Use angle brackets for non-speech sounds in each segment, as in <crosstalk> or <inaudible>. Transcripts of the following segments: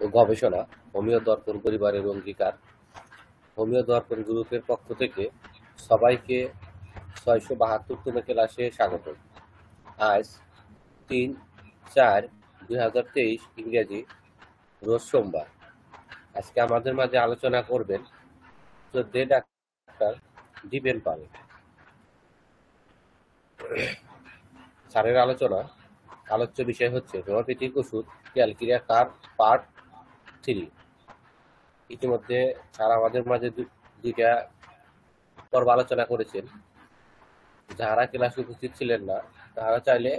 গবেষণা হোমিও দর্পণ পরিবারের অঙ্গীকার। হোমিও দর্পণ গ্রুপের পক্ষ থেকে সবাইকে ছয়শো বাহাত্তরতম ক্লাসে স্বাগত। আজ তিন চার দুই হাজার তেইশ ইংরেজি রোজ সোমবার। আজকে আমাদের মাঝে আলোচনা করবেন শ্রদ্ধে ডাক্তার দীপেন পাল। স্যারের আলোচনা আলোচ্য বিষয় হচ্ছে হোমিওপ্যাথিক ওষুধ, ক্যালকিরিয়া কার পার্ট থ্রি। ইতিমধ্যে স্যার আমাদের মাঝে দুইটা পর্ব আলোচনা করেছেন। যারা ক্লাসে উপস্থিত ছিলেন না তারা চাইলে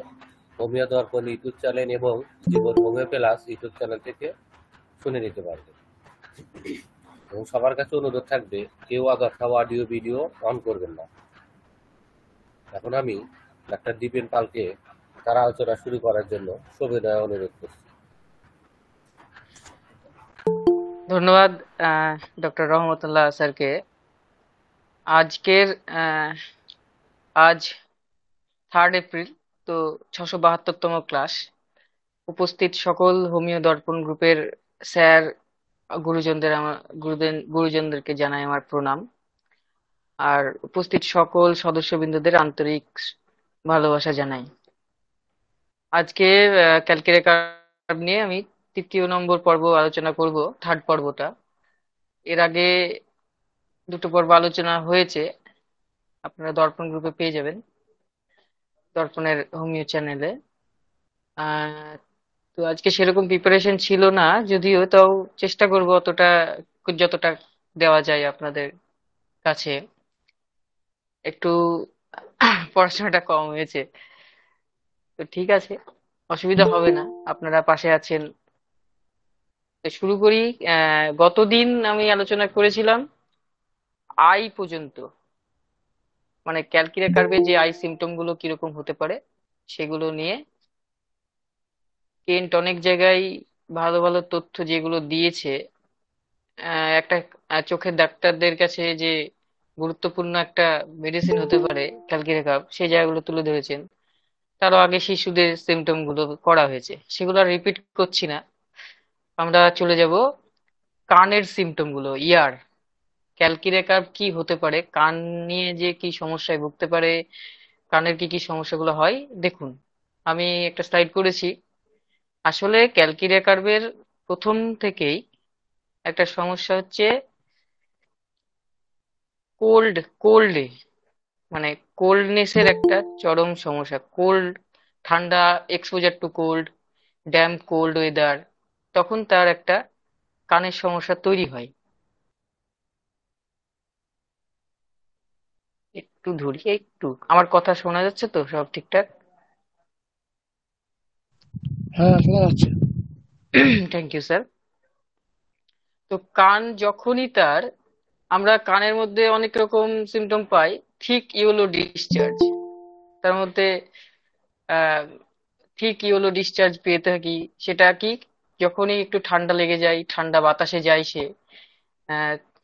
হোমিও দর্পণ ইউটিউব চ্যানেল এবং Jibon homeo plus YouTube channel থেকে শুনে নিতে পারবে। এবং সবার কাছে অনুরোধ থাকবে, কেউ অযথা অডিও, ভিডিও অন করবেন না। এখন আমি ডাক্তার দীপেন পালকে তার আলোচনা শুরু করার জন্য সবিনয় অনুরোধ করছি। ধন্যবাদ ডক্টর রহমতুল্লাহ স্যারকে। আজকের আজ থার্ড এপ্রিল তো ছশো বাহাত্তরতম ক্লাস উপস্থিত সকল হোমিও দর্পণ গ্রুপের স্যার, গুরুজনদের আমার গুরুজনদেরকে জানাই আমার প্রণাম। আর উপস্থিত সকল সদস্যবৃন্দদের আন্তরিক ভালোবাসা জানাই। আজকে ক্যালকুলেট কার্ভ নিয়ে আমি তৃতীয় নম্বর পর্ব আলোচনা করব থার্ড পর্বটা। এর আগে দুটো পর্ব আলোচনা হয়েছে, আপনারা দর্পণ গ্রুপে পেয়ে যাবেন, দর্পণের হোমিও চ্যানেলে তো আজকে সেরকম প্রিপারেশন ছিল না, যদিও তাও চেষ্টা করব অতটা, যতটা দেওয়া যায় আপনাদের কাছে। একটু, পড়াশোনাটা কম হয়েছে। তো ঠিক আছে, অসুবিধা হবে না। আপনারা পাশে আছেন। শুরু করি গতদিন আমি আলোচনা করেছিলাম আই পর্যন্ত। মানে ক্যালকিরে কার্ভে যে আই সিমটমগুলো কীরকম হতে পারে, সেগুলো নিয়ে কেন্ট অনেক জায়গায় ভালো ভালো তথ্য যেগুলো দিয়েছে একটা চোখের ডাক্তারদের কাছে যে গুরুত্বপূর্ণ একটা মেডিসিন হতে পারে ক্যালকিরে কার্ভ, সেই জায়গাগুলো তুলে ধরেছেন। তারও আগে শিশুদের সিমটমগুলো করা হয়েছে। সেগুলো রিপিট করছি না। আমরা চলে যাব কানের সিমটমগুলো ইয়ার ক্যালকিরে কি হতে পারে? কান নিয়ে যে কি সমস্যায় ভুগতে পারে? কানের কি কি সমস্যাগুলো হয়? দেখুন, আমি একটা স্লাইড করেছি। আসলে ক্যালকিরে কার্ভের প্রথম থেকেই একটা সমস্যা হচ্ছে কোল্ড কোল্ডে মানে কোল্ডনেসের একটা চরম সমস্যা। কোল্ড ঠান্ডা exposure to cold damp cold weather তখন তার একটা কানের সমস্যা তৈরি হয়। একটু ধরি একটু। আমার কথা শোনা যাচ্ছে তো সব ঠিকঠাক? হ্যাঁ শোনা যাচ্ছে। থ্যাংক ইউ স্যার তো কান যখনই তার আমরা কানের মধ্যে অনেক রকম সিমটম পাই। ঠিক ইয়েলো ডিসচার্জ তার মধ্যে ঠিক ইয়েলো ডিসচার্জ পেয়ে থাকি। সেটা কি? যখনই একটু ঠান্ডা লেগে যায়, ঠান্ডা বাতাসে যায় সে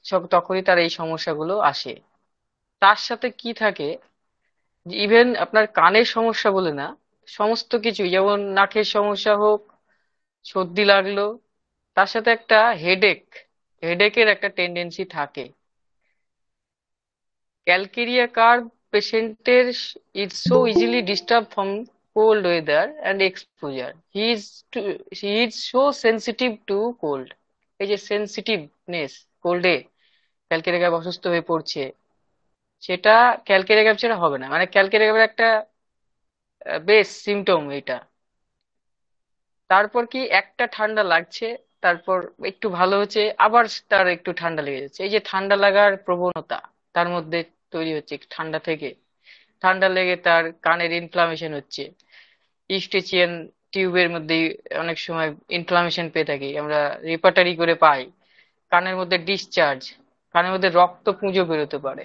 সব তখনই তার এই সমস্যাগুলো আসে। তার সাথে কি থাকে? ইভেন আপনার কানের সমস্যা বলে না, সমস্ত কিছু যেমন নাকের সমস্যা হোক, সর্দি লাগল, তার সাথে একটা হেডেক হেডেকের একটা টেন্ডেন্সি থাকে। ক্যালকেরিয়া কার্ভ পেশেন্টের is so easily disturb from cold weather and exposure he is he is so sensitive to cold এই যে সেন্সিটিভনেস কোল্ডে ক্যালকেরিয়া কার্ভ অসুস্থ হয়ে পড়ছে, সেটা ক্যালকেরিয়া কার্ভ ছাড়া হবে না। মানে ক্যালকেরিয়া কার্ভের একটা বেস সিমটম এটা। তারপর কি একটা ঠান্ডা লাগছে, তারপর একটু ভালো হচ্ছে, আবার তার একটু ঠান্ডা লেগে যাচ্ছে। এই যে ঠান্ডা লাগার প্রবণতা। তার মধ্যে তৈরি হচ্ছে ঠান্ডা থেকে। ঠান্ডা লেগে তার কানের ইনফ্লামেশন হচ্ছে। ইস্টেচিয়ান টিউবের মধ্যে অনেক সময় ইনফ্লামেশন পেয়ে থাকি। আমরা রিপার্টারি করে পাই। কানের মধ্যে ডিসচার্জ কানের মধ্যে রক্ত পুঁজো বেরোতে পারে।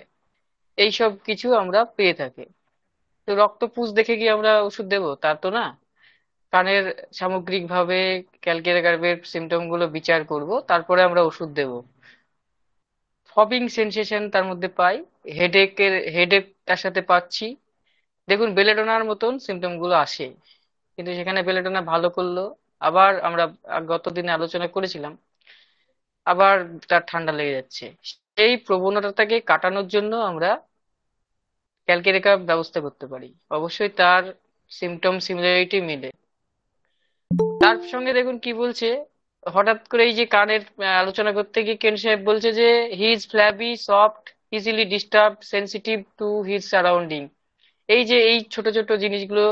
এইসব কিছু আমরা পেয়ে থাকি। তো রক্ত পুঁজ দেখে কি আমরা ওষুধ দেবো? তা তো না। কানের সামগ্রিকভাবে ক্যালকেরিয়া কার্ভের সিমটমগুলো বিচার করব, তারপরে আমরা ওষুধ দেব। থ্রবিং সেন্সেশন তার মধ্যে পাই। হেডেকের হেডেক তার সাথে পাচ্ছি। দেখুন, বেলেডোনার মতন সিমটমগুলো আসে। কিন্তু সেখানে বেলেডোনা ভালো করল। আবার আমরা গত দিনে আলোচনা করেছিলাম, আবার তার ঠান্ডা লেগে যাচ্ছে। এই প্রবণতাটাকে কাটানোর জন্য আমরা ক্যালকেরিয়া ব্যবস্থা করতে পারি। অবশ্যই তার সিমটম সিমিলারিটি মিলে। তার সঙ্গে দেখুন কি বলছে হঠাৎ করে এই যে কানের আলোচনা করতে গিয়ে কেন সাহেব বলছে যে he is flabby soft easily disturb sensitive to his surrounding এই যে এই ছোট ছোট জিনিসগুলো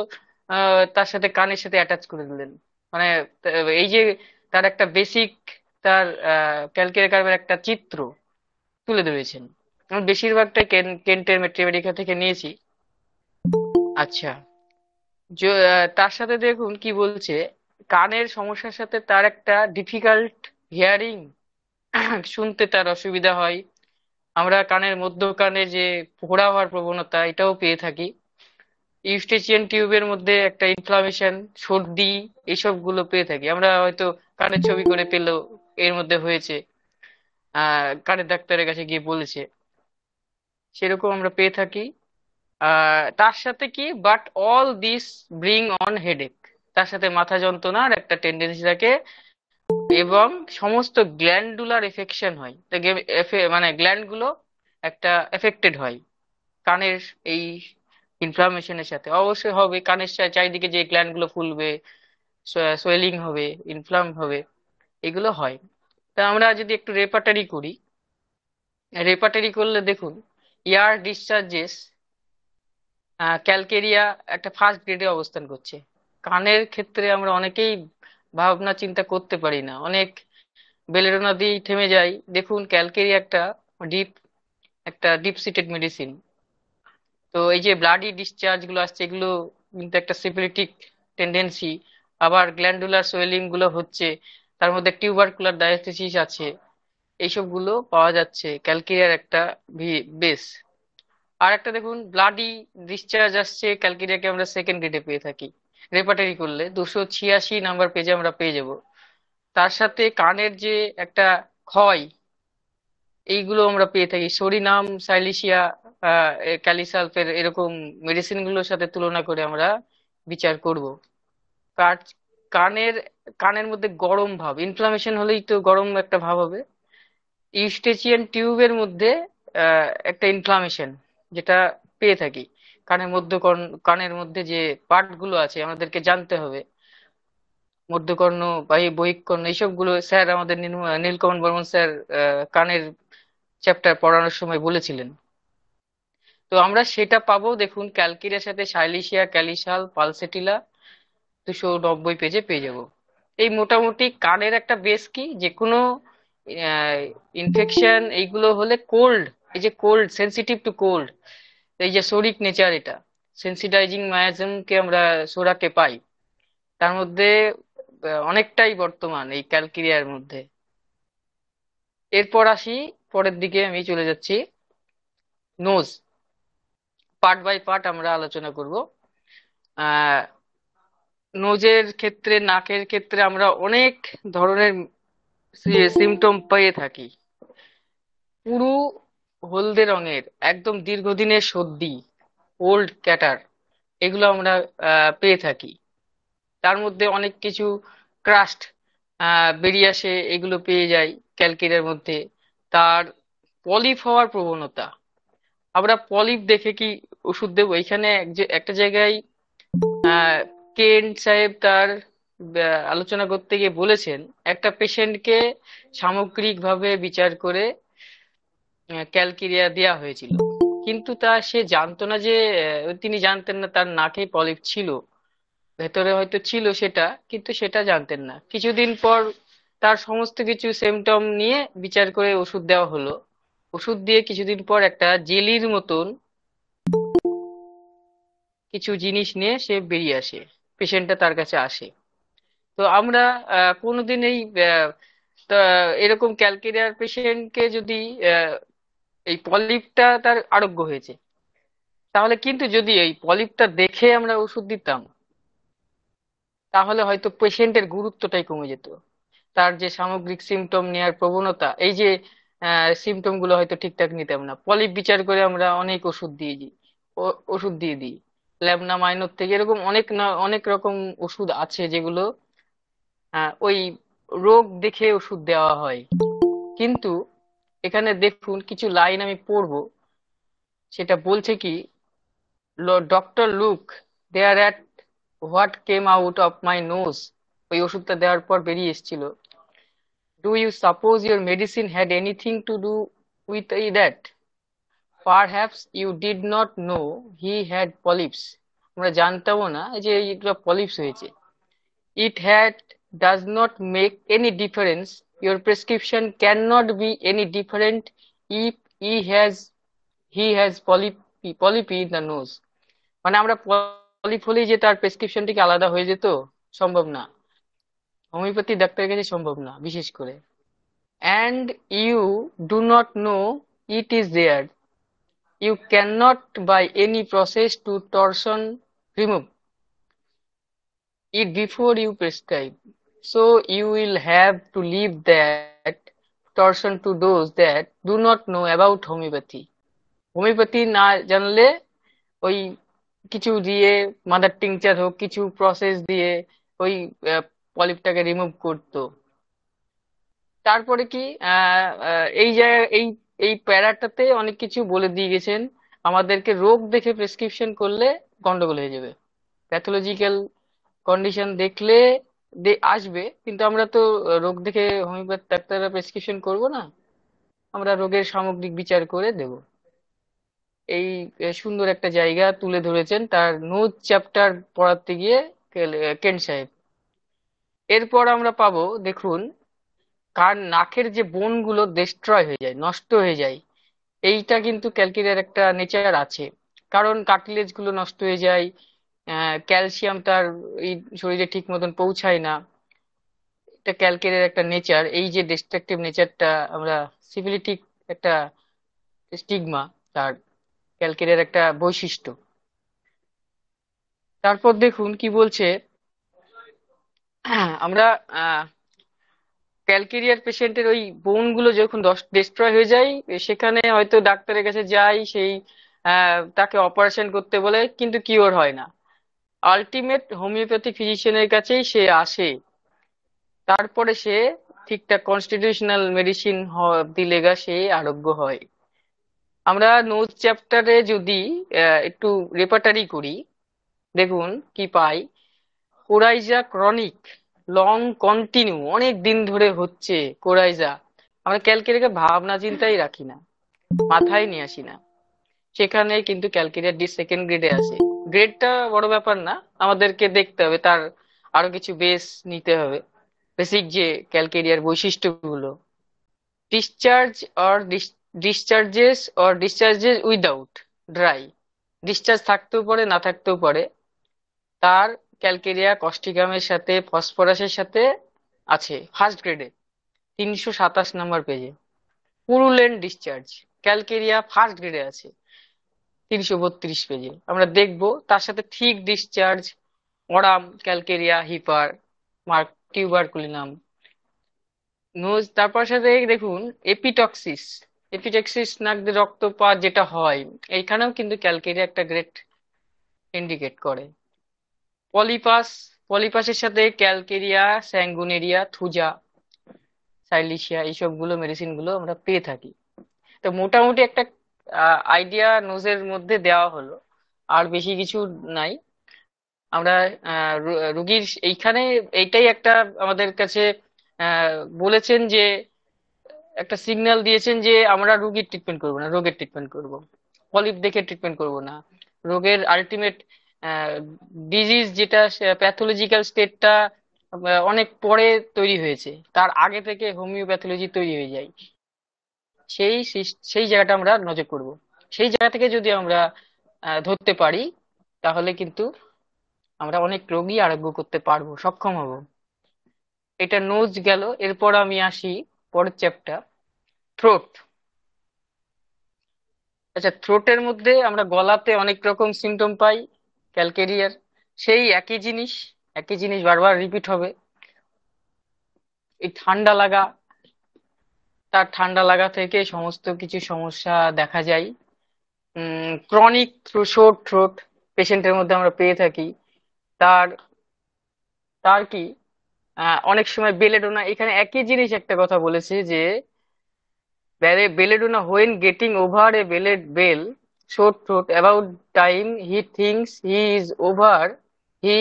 তার সাথে কানের সাথে অ্যাটাচ করে দিলেন মানে এই যে তার একটা বেসিক তার ক্যালকেরিয়া কার্ভের একটা চিত্র তুলে ধরেছেন। আমি বেশিরভাগটাই কেন, কেন্টের ম্যাথমেটিকা থেকে নিয়েছি। আচ্ছা। তার সাথে দেখুন কি বলছে। কানের সমস্যার সাথে তার একটা ডিফিকাল্ট হিয়ারিং শুনতে তার অসুবিধা হয়। আমরা কানের মধ্য কানে যে ফোড়া হওয়ার প্রবণতা, এটাও পেয়ে থাকি। ইউস্টেচিয়ান টিউবের মধ্যে একটা ইনফ্লামেশন সর্দি এইসবগুলো পেয়ে থাকি। আমরা হয়তো কানের ছবি করে পেলেও এর মধ্যে হয়েছে। আহ, কানের ডাক্তারের কাছে গিয়ে বলেছে। সেরকম আমরা পেয়ে থাকি। আহ, তার সাথে কি? But all this bring on headache তার সাথে মাথা যন্ত্রণার একটা টেন্ডেন্সি থাকে এবং সমস্ত গ্ল্যান্ডুলার এফেকশন হয়। মানে গ্ল্যান্ডগুলো একটা এফেক্টেড হয় কানের এই ইনফ্লামেশনের সাথে। অবশ্যই হবে, কানের চারিদিকে যে গ্ল্যান্ডগুলো ফুলবে সোয়েলিং হবে ইনফ্লাম হবে, এগুলো হয়। তা আমরা যদি একটু রেপার্টারি করি রেপার্টারি করলে দেখুন ইয়ার ডিসচার্জেস ক্যালকেরিয়া একটা ফার্স্ট গ্রেডে অবস্থান করছে। কানের ক্ষেত্রে আমরা অনেকেই ভাবনা চিন্তা করতে পারি না। অনেক বেলেডোনা দিয়েই থেমে যাই। দেখুন ক্যালকেরিয়া একটা ডিপ একটা ডিপ সিটেড মেডিসিন তো এই যে ব্লাডি ডিসচার্জগুলো আসছে, এগুলো কিন্তু একটা সিপিলিটিক টেন্ডেন্সি আবার গ্ল্যান্ডুলার সোয়েলিংগুলো হচ্ছে, তার মধ্যে টিউবারকুলার ডায়াস্থেসিস আছে। এইসবগুলো পাওয়া যাচ্ছে ক্যালকেরিয়ার একটা বেস আর একটা দেখুন ব্লাডি ডিসচার্জ আসছে, ক্যালকেরিয়াকে আমরা সেকেন্ড গ্রেডে পেয়ে থাকি। রেপার্টারি করলে দুশো ছিয়াশি নাম্বার পেজে আমরা পেয়ে যাব। তার সাথে কানের যে একটা ক্ষয়, এইগুলো আমরা পেয়ে থাকি। সরিনাম, সাইলিশিয়া ক্যালিসালফের এরকম মেডিসিনগুলোর সাথে তুলনা করে আমরা বিচার করব। কার কানের কানের মধ্যে গরম ভাব। ইনফ্লামেশন হলেই তো গরম একটা ভাব হবে। ইউস্টেচিয়ান টিউবের মধ্যে একটা ইনফ্লামেশন যেটা পেয়ে থাকি। কানের মধ্যকর্ণ কানের মধ্যে যে পার্টগুলো আছে, আমাদেরকে জানতে হবে। মধ্যকর্ণ বাহি বহিঃকর্ণ এইসবগুলো স্যার আমাদের নীল- নীলকমল বর্মন স্যার কানের চ্যাপ্টার পড়ানোর সময় বলেছিলেন। তো আমরা সেটা পাবো, দেখুন ক্যালকিরিয়ার সাথে সাইলিশিয়া, ক্যালিশাল, পালসেটিলা দুশো নব্বই পেজে পেয়ে যাব। এই মোটামুটি কানের একটা বেস কি? যে কোনো ইনফেকশন এইগুলো হলে কোল্ড এই যে কোল্ড সেন্সিটিভ টু কোল্ড এই যে সোরিক নেচার এটা সেন্সিটাইজিং মায়াজমকে আমরা সোরাকে পাই, তার মধ্যে অনেকটাই বর্তমান এই ক্যালকিরিয়ার মধ্যে। এরপর আসি, পরের দিকে আমি চলে যাচ্ছি নোজ পার্ট বাই পার্ট আমরা আলোচনা করব। নোজের ক্ষেত্রে, নাকের ক্ষেত্রে আমরা অনেক ধরনের সিমটম পেয়ে থাকি। পুরু হলদে রঙের, একদম দীর্ঘদিনের সর্দি ওল্ড ক্যাটার এগুলো আমরা পেয়ে থাকি। তার মধ্যে অনেক কিছু ক্রাস্ট বেরিয়ে আসে, এগুলো পেয়ে যাই ক্যালকেরিয়ার মধ্যে। তার পলিপ হওয়ার প্রবণতা। আমরা পলিপ দেখে কি ওষুধ দেবো? এখানে এক একটা জায়গায় কেন সাহেব তার আলোচনা করতে গিয়ে বলেছেন, একটা পেশেন্টকে সামগ্রিকভাবে বিচার করে ক্যালকেরিয়া দেওয়া হয়েছিল। কিন্তু তা সে জানতো না যে তিনি জানতেন না তার নাকে পলিপ ছিল। ভেতরে হয়তো ছিল সেটা, কিন্তু সেটা জানতেন না। কিছুদিন পর তার সমস্ত কিছু সিমটম নিয়ে বিচার করে ওষুধ দেওয়া হলো। ওষুধ দিয়ে কিছুদিন পর একটা জেলির মতন কিছু জিনিস নিয়ে সে বেরিয়ে আসে। পেশেন্টটা তার কাছে আসে। তো আমরা কোনোদিন এই এরকম ক্যালকেরিয়ার পেশেন্টকে যদি এই পলিপটা তার আরোগ্য হয়েছে। তাহলে কিন্তু যদি এই পলিপটা দেখে আমরা ওষুধ দিতাম, তাহলে হয়তো পেশেন্টের গুরুত্বটাই কমে যেত। তার যে সামগ্রিক সিমটম নেওয়ার প্রবণতা, এই যে সিমটমগুলো হয়তো ঠিকঠাক নিতাম না। পলিপ বিচার করে আমরা অনেক ওষুধ দিয়ে দিই। ওষুধ দিয়ে দিই। ল্যাবনা মাইনর থেকে এরকম অনেক না, অনেক রকম ওষুধ আছে যেগুলো ওই রোগ দেখে ওষুধ দেওয়া হয়। কিন্তু এখানে দেখুন কিছু লাইন আমি পড়ব। সেটা বলছে কি doctor look there at what came out of my nose. ওই ওষুধটা দেওয়ার পর বেরিয়ে এসেছিল। Do you suppose your medicine had anything to do with এই that? Perhaps you did not know he had polyps. আমরা জানতামও না যে এইটা পলিপস হয়েছে। It had does not make any difference your prescription cannot be any different if he has he has polypy polypy in the nose. মানে আমরা পলিফলি যে তার প্রেসক্রিপশন থেকে আলাদা হয়ে যেত, সম্ভব না। হোমিওপ্যাথি ডাক্তারের কাছে সম্ভব না, বিশেষ করে। And you do not know it is there you can not by any process to torsion remove it before you prescribe So you will have to leave that torsion to those that do not know about homeopathy. Homeopathy না জানলে ওই কিছু দিয়ে mother tincture হোক, কিছু process দিয়ে ওই পলিপটাকে remove করতো। তারপরে কি এই জায়গায় এই এই প্যারাটাতে অনেক কিছু বলে দিয়ে গেছেন। আমাদেরকে রোগ দেখে প্রেসক্রিপশন করলে গন্ডগোল হয়ে যাবে। প্যাথোলজিক্যাল কন্ডিশন দেখলে আসবে, কিন্তু আমরা তো রোগ দেখে হোমিওপ্যাথ ডাক্তাররা প্রেসক্রিপশন করব না। আমরা রোগের সামগ্রিক বিচার করে দেব। এই সুন্দর একটা জায়গা তুলে ধরেছেন তার নোজ চ্যাপ্টার পড়াতে গিয়ে কেন্ট সাহেব। এরপর আমরা পাবো, দেখুন, কার নাকের যে বোনগুলো ডিস্ট্রয় হয়ে যায়, নষ্ট হয়ে যায়, এইটা কিন্তু ক্যালকিরিয়ার একটা নেচার আছে। কারণ কার্টিলেজগুলো নষ্ট হয়ে যায় ক্যালসিয়াম তার এই শরীরে ঠিক মতন পৌঁছায় না। এটা ক্যালকেরিয়ার একটা নেচার এই যে ডিস্ট্রাকটিভ নেচারটা আমরা সিভিলিটিক একটা স্টিগমা তার ক্যালকেরিয়ার একটা বৈশিষ্ট্য। তারপর দেখুন কি বলছে, আমরা ক্যালকেরিয়ার পেশেন্টের ওই বোনগুলো যখন ডিস্ট্রয় হয়ে যায়, সেখানে হয়তো ডাক্তারের কাছে যাই, সেই তাকে অপারেশন করতে বলে, কিন্তু কিওর হয় না। আলটিমেট হোমিওপ্যাথি ফিজিশিয়ানের কাছেই সে আসে। তারপরে সে ঠিকঠাক কনস্টিটিউশনাল মেডিসিন দিলে গা সে আরোগ্য হয়। আমরা নোজ চ্যাপ্টারে যদি একটু রেপার্টারি করি, দেখুন কি পাই। কোরাইজা ক্রনিক লং কন্টিনিউ অনেক দিন ধরে হচ্ছে কোরাইজা। আমরা ক্যালকেরিয়াকে ভাবনা চিন্তাই রাখি না, মাথায় নিয়ে আসি না। সেখানে কিন্তু ক্যালকেরিয়ার ডি সেকেন্ড গ্রেডে আছে গ্রেডটা বড় ব্যাপার না। আমাদেরকে দেখতে হবে, তার আরও কিছু বেস নিতে হবে। বেসিক যে ক্যালকেরিয়ার বৈশিষ্ট্যগুলো। Discharge or discharges or discharges without dry discharge থাকতেও পারে, না থাকতেও পারে। তার ক্যালকেরিয়া কস্টিকামের সাথে ফসফরাসের সাথে আছে ফার্স্ট গ্রেডে তিনশো সাতাশ নাম্বার পেজে পুরুলেন্ট ডিসচার্জ ক্যালকেরিয়া ফার্স্ট গ্রেডে আছে। তিনশো বত্রিশ পেজে। আমরা দেখব, তার সাথে thick discharge aurum calcarea hepar merc tuberculinum nose তারপর সাথে দেখুন এপিটক্সিস এপিটক্সিস নাক দিয়ে রক্তপাত যেটা হয়, এইখানেও কিন্তু ক্যালকেরিয়া একটা গ্রেট ইন্ডিকেট করে। পলিপাস পলিপাসের সাথে ক্যালকেরিয়া স্যাঙ্গুনেরিয়া থুজা সাইলিশিয়া এইসবগুলো মেডিসিনগুলো আমরা পেয়ে থাকি। তো মোটামুটি একটা আইডিয়া নোজের মধ্যে দেওয়া হলো। আর বেশি কিছু নাই। আমরা রুগীর এইখানে এইটাই একটা আমাদের কাছে বলেছেন যে, একটা সিগন্যাল দিয়েছেন যে আমরা রুগীর ট্রিটমেন্ট করব না, রোগের ট্রিটমেন্ট করব। পলিপ দেখে ট্রিটমেন্ট করব না। রোগের আলটিমেট ডিজিজ যেটা প্যাথোলজিক্যাল স্টেটটা অনেক পরে তৈরি হয়েছে। তার আগে থেকে হোমিওপ্যাথোলজি তৈরি হয়ে যায়। সেই সেই জায়গাটা আমরা নজর করব। সেই জায়গা থেকে যদি আমরা ধরতে পারি, তাহলে কিন্তু আমরা অনেক রোগী আরোগ্য করতে পারব, সক্ষম হব। এটা নোজ গেল। এরপর আমি আসি পরের চ্যাপ্টার। থ্রোট। আচ্ছা থ্রোটের মধ্যে আমরা গলাতে অনেক রকম সিমটম পাই ক্যালকেরিয়ার সেই একই জিনিস একই জিনিস বারবার রিপিট হবে। এই ঠান্ডা লাগা তার ঠান্ডা লাগা থেকে সমস্ত কিছু সমস্যা দেখা যায়। ক্রনিক শোর থ্রোট পেশেন্টের মধ্যে আমরা পেয়ে থাকি। তার তার কি? অনেক সময় বেলেডোনা এখানে একই জিনিস একটা কথা বলেছে যে বেলে- belladonna when getting over a blade bell short throat, about time he thinks he is over, he,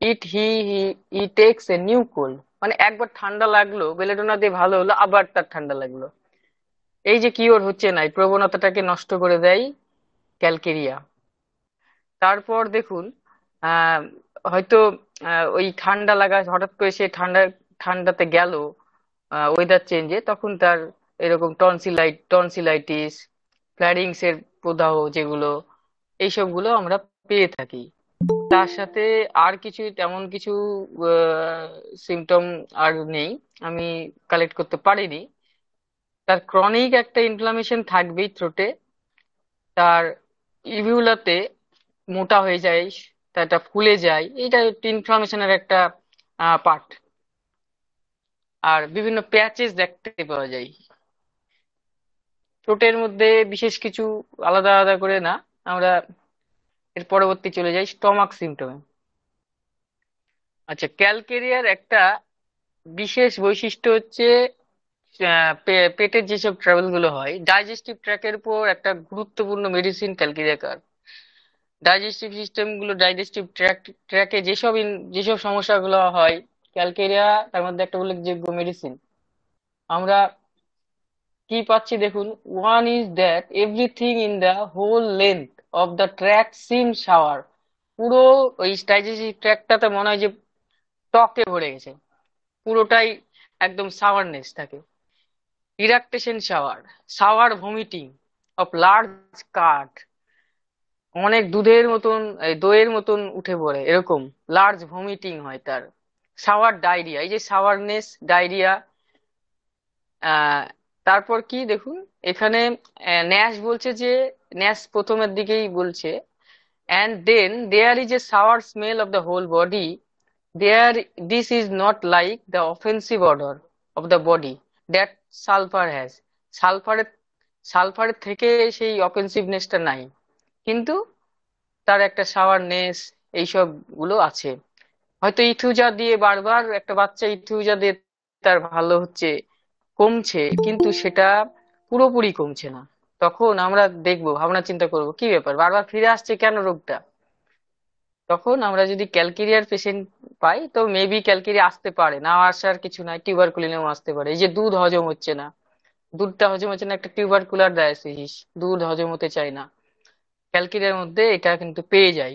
it, he he he takes a new cold মানে একবার ঠান্ডা লাগল বেলেডোনা দিয়ে ভালো হলো, আবার তার ঠান্ডা লাগল। এই যে কিওর হচ্ছে না, এই প্রবণতাটাকে নষ্ট করে দেয় ক্যালকেরিয়া। তারপর দেখুন হয়তো ওই ঠান্ডা লাগা, হঠাৎ করে সে ঠান্ডা, ঠান্ডাতে গেল ওয়েদার চেঞ্জে তখন তার এরকম টনসিলাইট টনসিলাইটিস ফ্ল্যারিংস এর প্রদাহ যেগুলো, এইসবগুলো আমরা পেয়ে থাকি। তার সাথে আর কিছু, তেমন কিছু সিমটম আর নেই। আমি কালেক্ট করতে পারিনি। তার ক্রনিক একটা ইনফ্লামেশন থাকবেই থ্রোটে তার ইভিউলাতে মোটা হয়ে যায় তাটা ফুলে যায়। এটা ইনফ্লামেশনের একটা পার্ট আর বিভিন্ন প্যাচেস দেখতে পাওয়া যায়। থ্রোটের মধ্যে বিশেষ কিছু আলাদা আলাদা করে না। আমরা এর পরবর্তী চলে যাই স্টমাক সিমটমে। আচ্ছা ক্যালকেরিয়ার একটা বিশেষ বৈশিষ্ট্য হচ্ছে পেটের যেসব ট্রাভেলগুলো হয় ডাইজেস্টিভ ট্র্যাকের উপর একটা গুরুত্বপূর্ণ মেডিসিন ক্যালকেরিয়া কার ডাইজেস্টিভ সিস্টেমগুলো ডাইজেস্টিভ ট্র্যাক ট্র্যাকে যেসব যেসব সমস্যাগুলো হয়, ক্যালকেরিয়া তার মধ্যে একটা উল্লেখযোগ্য মেডিসিন আমরা কি পাচ্ছি দেখুন one is that everything in the whole length of the tract seem sour পুরো ওই ডাইজেস্টিভ ট্র্যাকটাতে মনে হয় যে টকে ভরে গেছে। পুরোটাই একদম সাওয়ারনেস থাকে। Eructation sour sour vomiting of large curd অনেক দুধের মতন দইয়ের মতন উঠে পড়ে, এরকম লার্জ ভমিটিং হয় তার। শাওয়ার ডায়রিয়া এই যে শাওয়ারনেস ডায়রিয়া তারপর কি দেখুন? এখানে ন্যাশ বলছে যে ন্যাশ প্রথমের দিকেই বলছে, and then there is a sour smell of the whole body. There, this is not like the offensive odor of the body that sulfur has. সালফারের সালফারের থেকে সেই অফেন্সিভনেসটা নাই। কিন্তু তার একটা সাওয়ারনেস এইসবগুলো আছে। হয়তো ইথুজা দিয়ে বারবার একটা বাচ্চা ইথুজা দিয়ে তার ভালো হচ্ছে, কমছে, কিন্তু সেটা পুরোপুরি কমছে না। তখন আমরা দেখব, ভাবনা চিন্তা করব, কি ব্যাপার? বারবার ফিরে আসছে কেন রোগটা? তখন আমরা যদি ক্যালকেরিয়ার পেশেন্ট পাই, তো মেবি ক্যালকেরিয়া আসতে পারে। না আসার কিছু নাই টিউবারকুলিনেও আসতে পারে। এই যে দুধ হজম হচ্ছে না। দুধটা হজম হচ্ছে না, একটা টিউবারকুলার ডায়াসিস দুধ হজম হতে চায় না। ক্যালকেরিয়ার মধ্যে এটা কিন্তু পেয়ে যায়।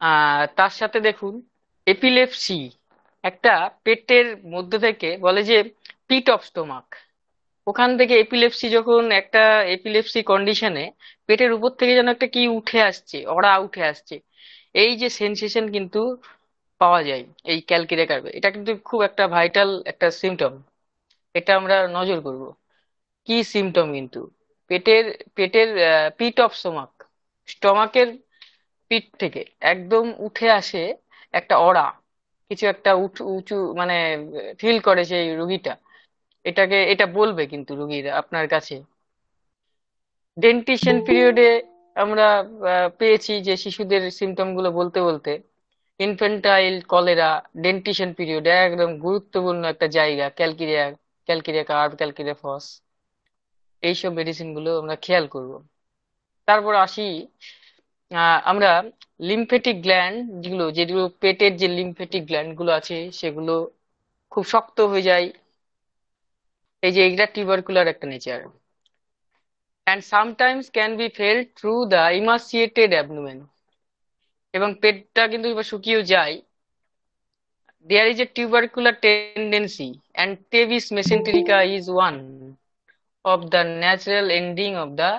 আহ তার সাথে দেখুন এপিলেপসি একটা পেটের মধ্যে থেকে বলে যে পিট অফ স্টোমাক ওখান থেকে এপিলেপসি যখন একটা এপিলেপসি কন্ডিশনে পেটের উপর থেকে যেন একটা কি উঠে আসছে, অড়া উঠে আসছে, এই যে সেনসেশন কিন্তু পাওয়া যায় এই ক্যালকেরিয়া কার্ভে এটা কিন্তু খুব একটা ভাইটাল একটা সিমটম এটা আমরা নজর করব। কি সিমটম কিন্তু? পেটের পেটের পিট অফ স্টোমাক স্টমাকের পিঠ থেকে একদম উঠে আসে একটা অড়া। কিছু একটা উঁচু মানে ফিল করে সেই রুগীটা। এটাকে, এটা বলবে কিন্তু রুগীরা আপনার কাছে। ডেন্টিশন পিরিয়ডে আমরা পেয়েছি যে শিশুদের সিমটমগুলো বলতে বলতে ইনফেন্টাইল কলেরা ডেন্টিশন পিরিয়ড একদম গুরুত্বপূর্ণ একটা জায়গা ক্যালকিরিয়া ক্যালকেরিয়া কার্ভ ক্যালকিরিয়া ফস এইসব মেডিসিনগুলো আমরা খেয়াল করব। তারপর আসি আমরা লিম্ফেটিক গ্ল্যান্ড যেগুলো যেগুলো পেটের যে লিম্ফেটিক গ্ল্যান্ডগুলো আছে, সেগুলো খুব শক্ত হয়ে যায়। এই যে এগুলা টিউবারকুলার একটা nature and sometimes can be felt through the emaciated abdomen এবং পেটটা কিন্তু এবার শুকিয়েও যায়। There is a tubercular tendency and tabes mesenterica is one of the natural ending of the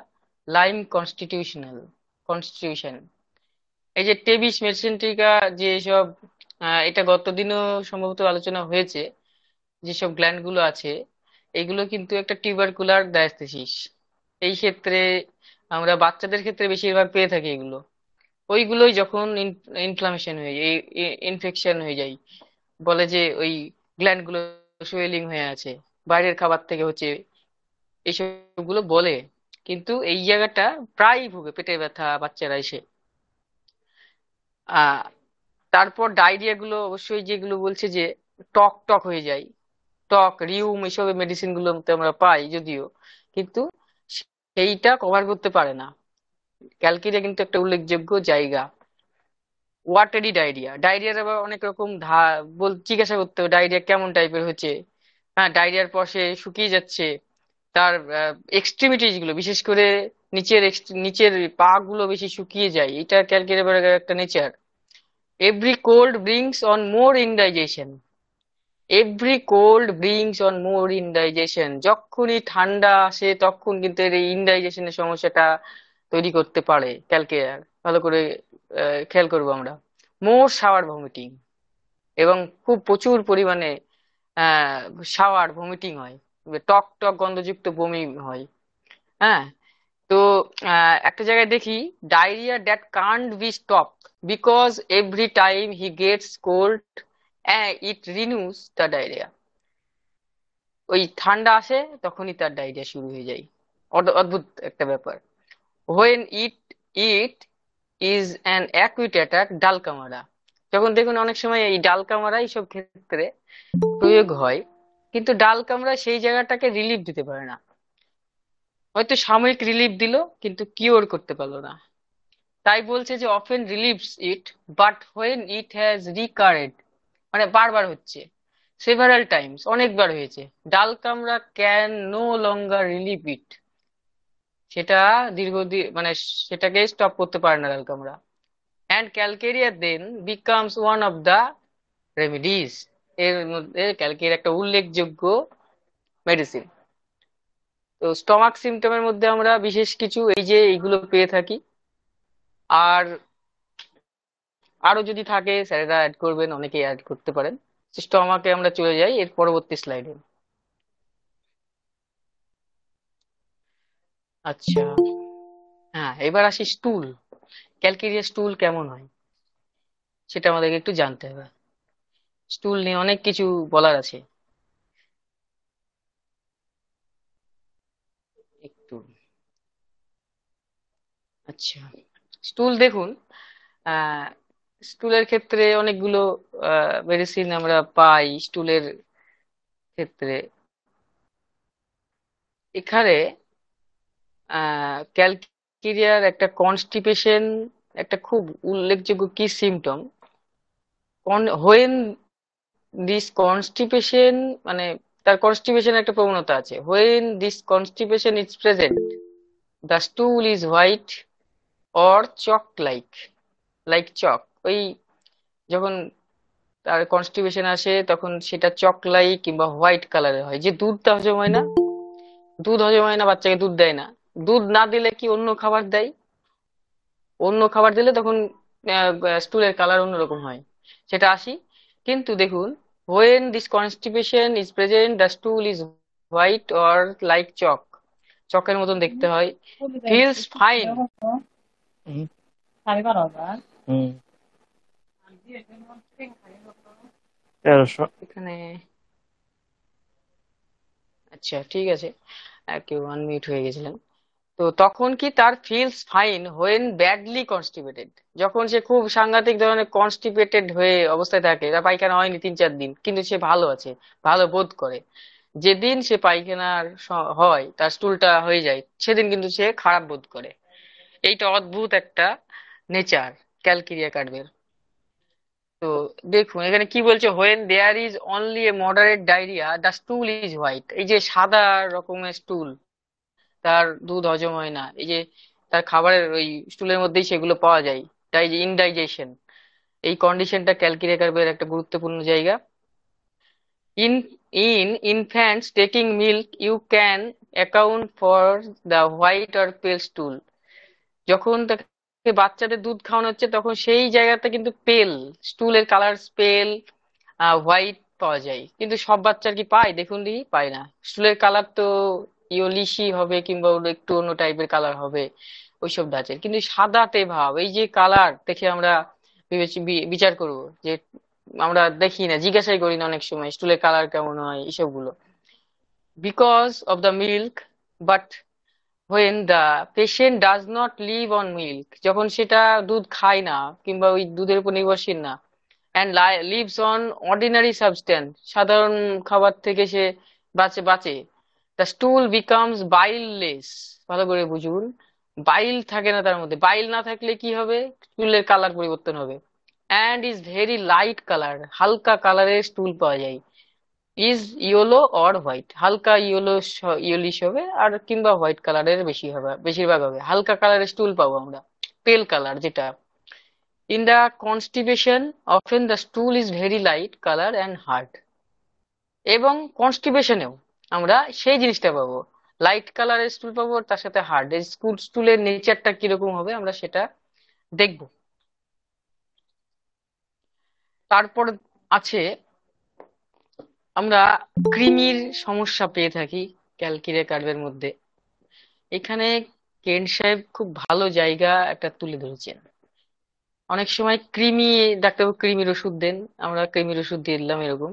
lime constitutional constitution এই যে টেভিস মেসেন্টেরিকা যেসব এটা গতদিনও সম্ভবত আলোচনা হয়েছে যেসব গ্ল্যান্ডগুলো আছে এগুলো কিন্তু একটা টিউবারকুলার ডায়াস্থেসিস এই ক্ষেত্রে আমরা বাচ্চাদের ক্ষেত্রে বেশিরভাগ পেয়ে থাকি এগুলো। ওইগুলোই যখন ইনফ্লামেশন হয়ে যায় ইনফেকশন হয়ে যায়, বলে যে ওই গ্ল্যান্ডগুলো সোয়েলিং হয়ে আছে, বাইরের খাবার থেকে হচ্ছে এইসবগুলো বলে। কিন্তু এই জায়গাটা প্রায়ই ভোগে, পেটে ব্যথা, বাচ্চারা এসে। তারপর ডায়রিয়া গুলো অবশ্যই যেগুলো বলছে যে টক টক হয়ে যায় টক রিউম এইসবের মেডিসিন গুলোতে আমরা পাই যদিও। কিন্তু সেইটা কভার করতে পারে না। ক্যালকেরিয়া কিন্তু একটা উল্লেখযোগ্য জায়গা। ওয়াটারি ডায়রিয়া ডায়রিয়ার আবার অনেক রকম বল, জিজ্ঞাসা করতে হবে ডায়রিয়া কেমন টাইপের হচ্ছে? হ্যাঁ ডায়রিয়ার সে শুকিয়ে যাচ্ছে। তার এক্সট্রিমিটিসগুলো, বিশেষ করে নিচের নিচের পা গুলো বেশি শুকিয়ে যায়। এটা ক্যালকেরিয়ার একটা nature every cold brings on more indigestion every cold brings on more indigestion যখনই ঠান্ডা আসে, তখন কিন্তু এর ইনডাইজেশনের সমস্যাটা তৈরি করতে পারে ক্যালকেয়ার ভালো করে খেয়াল করব আমরা। মোর শাওয়ার ভমিটিং এবং খুব প্রচুর পরিমাণে শাওয়ার ভমিটিং হয়। টক টক গন্ধযুক্ত বমি হয়। হ্যাঁ? তো একটা জায়গায় দেখি diarrhoea that can't be stop because every time he gets cold it renews the diarrhoea ওই ঠান্ডা আসে, তখনই তার ডায়রিয়া শুরু হয়ে যায়। অদ্ভুত একটা ব্যাপার। When it it is an acute attack dulcamara যখন দেখুন অনেক সময় এই ডালকামারা এইসব ক্ষেত্রে প্রয়োগ হয়, কিন্তু ডাল ডালকামরা সেই জায়গাটাকে রিলিফ দিতে পারে না। হয়তো সাময়িক রিলিফ দিল, কিন্তু কিওর করতে পারল না। তাই বলছে যে often relieves it but when it has recurred মানে বারবার হচ্ছে। সেভারাল টাইমস অনেকবার হয়েছে। ডাল কামড়া can no longer relieve it সেটা দীর্ঘদিন মানে সেটাকে স্টপ করতে পারে না dulcamara and calcarea then becomes one of the remedies এর মধ্যে ক্যালকেরিয়া একটা উল্লেখযোগ্য মেডিসিন তো স্টমাক সিমটমের মধ্যে আমরা বিশেষ কিছু এই যে এইগুলো পেয়ে থাকি। আর আরও যদি থাকে স্যারেরা অ্যাড করবেন অনেকেই অ্যাড করতে পারেন। স্টমাকে আমরা চলে যাই এর পরবর্তী স্লাইডে আচ্ছা। হ্যাঁ এবার আসি স্টুল ক্যালকেরিয়া স্টুল কেমন হয়? সেটা আমাদেরকে একটু জানতে হবে। স্টুল নিয়ে অনেক কিছু বলার আছে। একটু। আচ্ছা। স্টুল দেখুন আহ স্টুলের ক্ষেত্রে অনেকগুলো মেডিসিন আমরা পাই স্টুলের ক্ষেত্রে। এখানে ক্যালকেরিয়ার একটা কনস্টিপেশন একটা খুব উল্লেখযোগ্য কি সিমটম হোয়েন দিস কনস্টিপেশন মানে তার কনস্টিপেশন একটা প্রবণতা আছে। When this constipation is present the stool is white or chalk like like chalk ওই যখন তার কনস্টিপেশন আসে তখন সেটা চকলাই কিংবা হোয়াইট কালারের হয়। যে দুধটা হজম হয় না। দুধ হজম হয় না বাচ্চাকে দুধ দেয় না। দুধ না দিলে কি অন্য খাবার দেয়? অন্য খাবার দিলে তখন স্টুলের কালার অন্যরকম হয়। সেটা আসি। কিন্তু দেখুন when this constipation is present the stool is white or like chalk চকের মতন দেখতে হয়। ফিলস ফাইন এখানে আচ্ছা ঠিক আছে। কেউ আনমিউট হয়ে গেছিলেন তো তখন কি তার feels fine when badly constipated যখন সে খুব সাংঘাতিক ধরনের কনস্টিপেটেড হয়ে অবস্থায় থাকে পায়খানা হয়নি তিন চার দিন, কিন্তু সে ভালো আছে, ভালো বোধ করে। যেদিন সে পায়খানার হয়, তার স্টুলটা হয়ে যায়, সেদিন কিন্তু সে খারাপ বোধ করে। এইটা অদ্ভুত একটা নেচার ক্যালকেরিয়া কার্ডের তো দেখুন, এখানে কি বলছে when there is only a moderate diarrhoea the stool is white এই যে সাদা রকমের স্টুল তার দুধ হজম হয় না। এই যে তার খাবারের ওই স্টুলের মধ্যেই সেগুলো পাওয়া যায়, তাই যে ইনডাইজেশন এই কন্ডিশনটা ক্যালকেরিয়া কার্ভের একটা গুরুত্বপূর্ণ জায়গা। In in infants taking milk you can account for the white or pale stool যখন বাচ্চাদের দুধ খাওয়ানো হচ্ছে, তখন সেই জায়গাটা কিন্তু পেল, স্টুলের কালার পেল হোয়াইট পাওয়া যায়। কিন্তু সব বাচ্চার কি পায়? দেখুন দেখি, পায় না। স্টুলের কালার তো ইয়োলিশি হবে কিংবা একটু অন্য টাইপের কালার হবে, ওইসব দাঁতের। কিন্তু সাদাতে ভাব, এই যে কালার দেখে আমরা বিচার করব যে আমরা দেখি না, জিজ্ঞাসাই করি না অনেক সময়, স্টুলের কালার কেমন হয় এইসবগুলো because of the milk but when the patient does not live on milk যখন সেটা দুধ খায় না কিংবা ওই দুধের উপর নির্ভরশীল না and lives on ordinary substance সাধারণ খাবার থেকে সে বাঁচে বাঁচে the stool becomes bileless ভালো করে বুঝুন বাইল থাকে না তার মধ্যে বাইল না থাকলে কি হবে স্টুলের কালার পরিবর্তন হবে and is very light color হালকা কালারের স্টুল পাওয়া যায় ইজ ইয়েলো অর হোয়াইট হালকা ইয়েলো ইয়েলিশ হবে, আর কিংবা হোয়াইট কালারের বেশি হবে, বেশিরভাগ হবে। হালকা কালারের স্টুল পাবো আমরা পেল কালার যেটা। In the constipation often the stool is very light colour and hard এবং কনস্টিপেশনেও আমরা সেই জিনিসটা পাবো। লাইট কালারের স্টুল পাবো, তার সাথে হার্ড স্কুল স্টুলের নেচারটা কীরকম হবে আমরা সেটা দেখব। তারপর আছে আমরা কৃমির সমস্যা পেয়ে থাকি ক্যালকিরে কার্ভের মধ্যে। এখানে কেন সাহেব খুব ভালো জায়গা একটা তুলে ধরেছেন। অনেক সময় কৃমি, ডাক্তারবাবু কৃমির ওষুধ দেন, আমরা কৃমির ওষুধ দিয়ে দিলাম এরকম।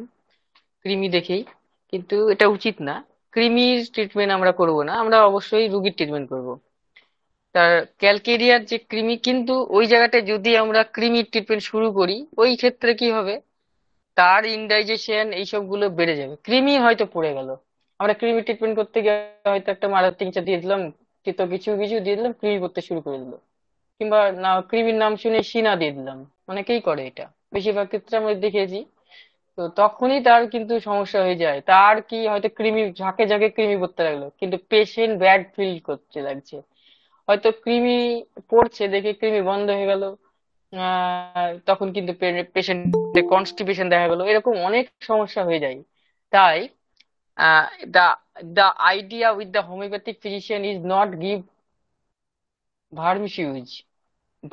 কৃমি দেখেই, কিন্তু এটা উচিত না। কৃমির ট্রিটমেন্ট আমরা করব না, আমরা অবশ্যই রুগীর ট্রিটমেন্ট করব। তার ক্যালকেরিয়ার যে কৃমি, কিন্তু ওই জায়গাটায় যদি আমরা কৃমির ট্রিটমেন্ট শুরু করি, ওই ক্ষেত্রে কি হবে? তার ইনডাইজেশন এইসবগুলো বেড়ে যাবে। কৃমি হয়তো পড়ে গেল। আমরা কৃমি ট্রিটমেন্ট করতে গিয়ে হয়তো একটা মারার টিংচার দিয়ে দিলাম তো কিছু কিছু দিয়ে দিলাম কৃমি পড়তে শুরু করে দিল। কিংবা না কৃমির নাম শুনে সিনা দিয়ে দিলাম। অনেকেই করে এটা। বেশিরভাগ ক্ষেত্রে আমরা দেখেছি। তো তখনই তার কিন্তু সমস্যা হয়ে যায়। তার কি হয়তো কৃমি ঝাঁকে ঝাঁকে কৃমি পড়তে লাগল, কিন্তু পেশেন্ট ব্যাড ফিল করতে লাগছে। হয়তো কৃমি পড়ছে, দেখে কৃমি বন্ধ হয়ে গেল। তখন কিন্তু পেশেন্টের কনস্টিপেশন দেখা গেল। এরকম অনেক সমস্যা হয়ে যায়। তাই the the idea with the homeopathic physician is not give vermifuge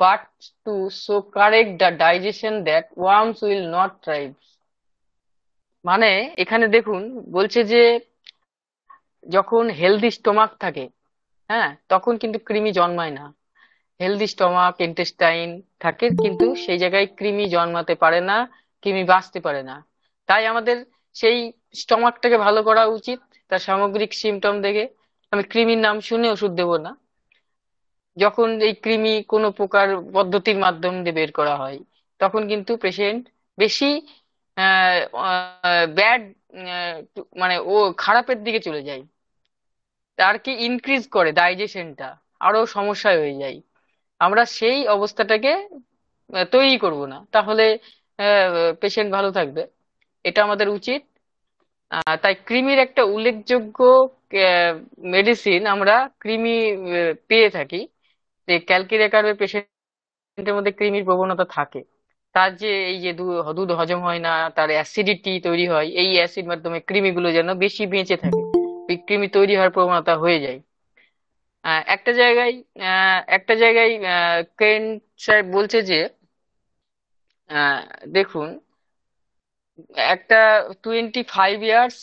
but to so correct the digestion that worms will not thrive মানে এখানে দেখুন, বলছে যে যখন হেলদি স্টোমাক থাকে হ্যাঁ তখন কিন্তু ক্রিমি জন্মায় না। হেলদি স্টমাক ইন্টেস্টাইন থাকে, কিন্তু সেই জায়গায় কৃমি জন্মাতে পারে না, কৃমি বাঁচতে পারে না। তাই আমাদের সেই স্টমাকটাকে ভালো করা উচিত, তার সামগ্রিক সিমটম দেখে। আমি কৃমির নাম শুনে ওষুধ দেব না। যখন এই কৃমি কোনো প্রকার পদ্ধতির মাধ্যম দিয়ে বের করা হয়, তখন কিন্তু পেশেন্ট বেশি ব্যাড মানে ও খারাপের দিকে চলে যায়। তার কি ইনক্রিজ করে ডাইজেশনটা আরও সমস্যা হয়ে যায়। আমরা সেই অবস্থাটাকে তৈরি করব না। তাহলে পেশেন্ট ভালো থাকবে। এটা আমাদের উচিত। তাই কৃমির একটা উল্লেখযোগ্য মেডিসিন আমরা কৃমি পেয়ে থাকি। যে ক্যালকিরিয়া পেশেন্টের মধ্যে কৃমির প্রবণতা থাকে। তার যে এই যে দুধ হজম হয় না, তার অ্যাসিডিটি তৈরি হয়, এই অ্যাসিড মাধ্যমে কৃমিগুলো যেন বেশি বেঁচে থাকে। কৃমি তৈরি হওয়ার প্রবণতা হয়ে যায়। একটা জায়গায় একটা জায়গায় কেন সাহেব বলছে যে দেখুন, একটা টোয়েন্টি ফাইভ ইয়ার্স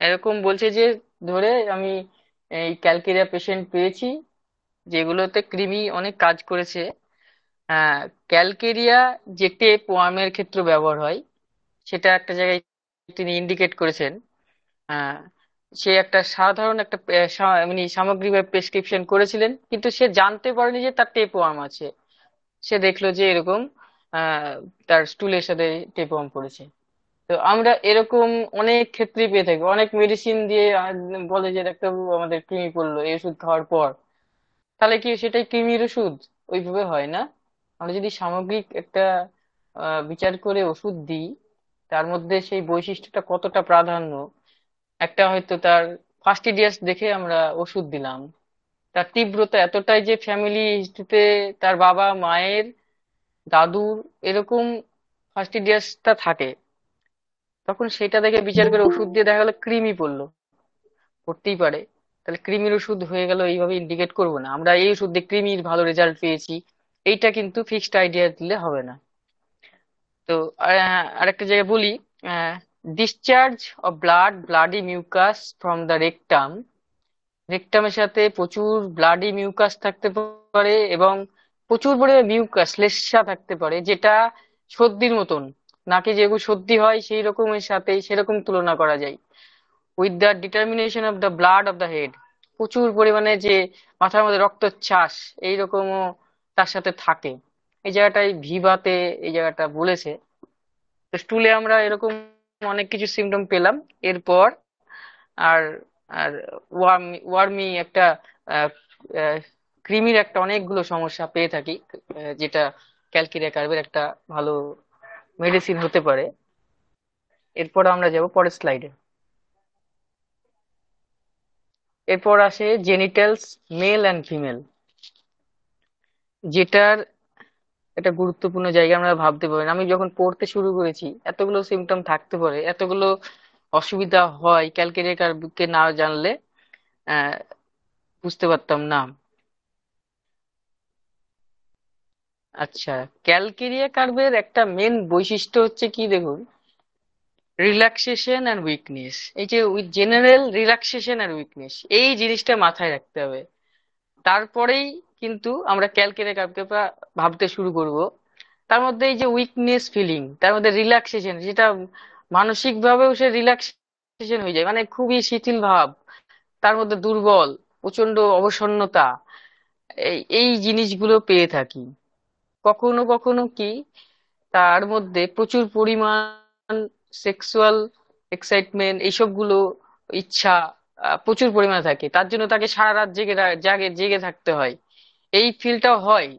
এরকম বলছে যে, ধরে আমি এই ক্যালকেরিয়া পেশেন্ট পেয়েছি, যেগুলোতে কৃমি অনেক কাজ করেছে। ক্যালকেরিয়া যে টেপ ওয়ার্মের ক্ষেত্রে ব্যবহার হয়, সেটা একটা জায়গায় তিনি ইন্ডিকেট করেছেন। সে একটা সাধারণ একটা মানে সামগ্রিকভাবে প্রেসক্রিপশন করেছিলেন, কিন্তু সে জানতে পারেনি যে তার টেপ ওয়ার্ম আছে। সে দেখল যে এরকম তার স্টুলের সাথে টেপ ওয়ার্ম পড়েছে। তো আমরা এরকম অনেক ক্ষেত্রেই পেয়ে থাকি। অনেক মেডিসিন দিয়ে বলে যে ডাক্তারবাবু আমাদের কৃমি পড়ল, এই ওষুধ খাওয়ার পর। তাহলে কি সেটাই কৃমির ওষুধ? ওইভাবে হয় না। আমরা যদি সামগ্রিক একটা বিচার করে ওষুধ দিই, তার মধ্যে সেই বৈশিষ্ট্যটা কতটা প্রাধান্য একটা হয়তো তার ফাস্টিডিয়াস দেখে আমরা ওষুধ দিলাম। তার তীব্রতা এতটাই যে ফ্যামিলি হিস্ট্রিতে তার বাবা, মায়ের, দাদুর এরকম ফাস্টিডিয়াসটা থাকে। তখন সেটা দেখে বিচার করে ওষুধ দিয়ে দেখা গেলো কৃমি পড়ল। পড়তেই পারে। তাহলে কৃমির ওষুধ হয়ে গেল এইভাবে ইন্ডিকেট করব না। আমরা এই ওষুধ দিয়ে কৃমির ভালো রেজাল্ট পেয়েছি। এইটা কিন্তু ফিক্সড আইডিয়া দিলে হবে না। তো আরেকটা জায়গায় বলি discharge of blood bloody mucus from the rectum রেকটামের সাথে প্রচুর ব্লাডি মিউকাস থাকতে পারে এবং প্রচুর পরিমাণে মিউকাস লেসা থাকতে পারে, যেটা সর্দির মতন। নাকি যেগুলো সর্দি হয়, সেই রকমের সাথে সেরকম তুলনা করা যায়। With the determination of the blood of the head প্রচুর পরিমাণে যে মাথার মধ্যে রক্তচাষ এইরকমও তার সাথে থাকে। এই জায়গাটায় ভিভাতে এই জায়গাটা বলেছে। তো স্টুলে আমরা এরকম অনেক কিছু সিমটম পেলাম। এরপর আর আর ওয়ার্মি ওয়ার্মি একটা কৃমির একটা অনেকগুলো সমস্যা পেয়ে থাকি যেটা ক্যালকেরিয়া কার্ভের একটা ভালো মেডিসিন হতে পারে। এরপর আমরা যাব পরের স্লাইডে এরপর আসে জেনিটালস মেল অ্যান্ড ফিমেল যেটার একটা গুরুত্বপূর্ণ জায়গা আমরা ভাবতে পারি আমি যখন পড়তে শুরু করেছি, এতগুলো সিমটম থাকতে পারে, এতগুলো অসুবিধা হয় ক্যালকেরিয়া কার্ভকে না জানলে বুঝতে পারতাম না। আচ্ছা ক্যালকেরিয়া কার্ভের একটা মেন বৈশিষ্ট্য হচ্ছে কি দেখুন? রিল্যাক্সেশন অ্যান্ড উইকনেস এই যে with general relaxation and weakness এই জিনিসটা মাথায় রাখতে হবে। তারপরেই কিন্তু আমরা ক্যালকেরিয়া কার্ভকে ভাবতে শুরু করব। তার মধ্যে এই যে উইকনেস ফিলিং তার মধ্যে রিল্যাক্সেশন যেটা মানসিক ভাবেও সে রিল্যাক্সেশন হয়ে যায় মানে খুবই শিথিল ভাব। তার মধ্যে দুর্বল প্রচণ্ড অবসন্নতা, এই জিনিসগুলো পেয়ে থাকি। কখনো কখনো কি তার মধ্যে প্রচুর পরিমাণ সেক্সুয়াল এক্সাইটমেন্ট এইসবগুলো ইচ্ছা প্রচুর পরিমাণে থাকে। তার জন্য তাকে সারা রাত জেগে জাগে, জেগে থাকতে হয়। এই ফিলটা হয়।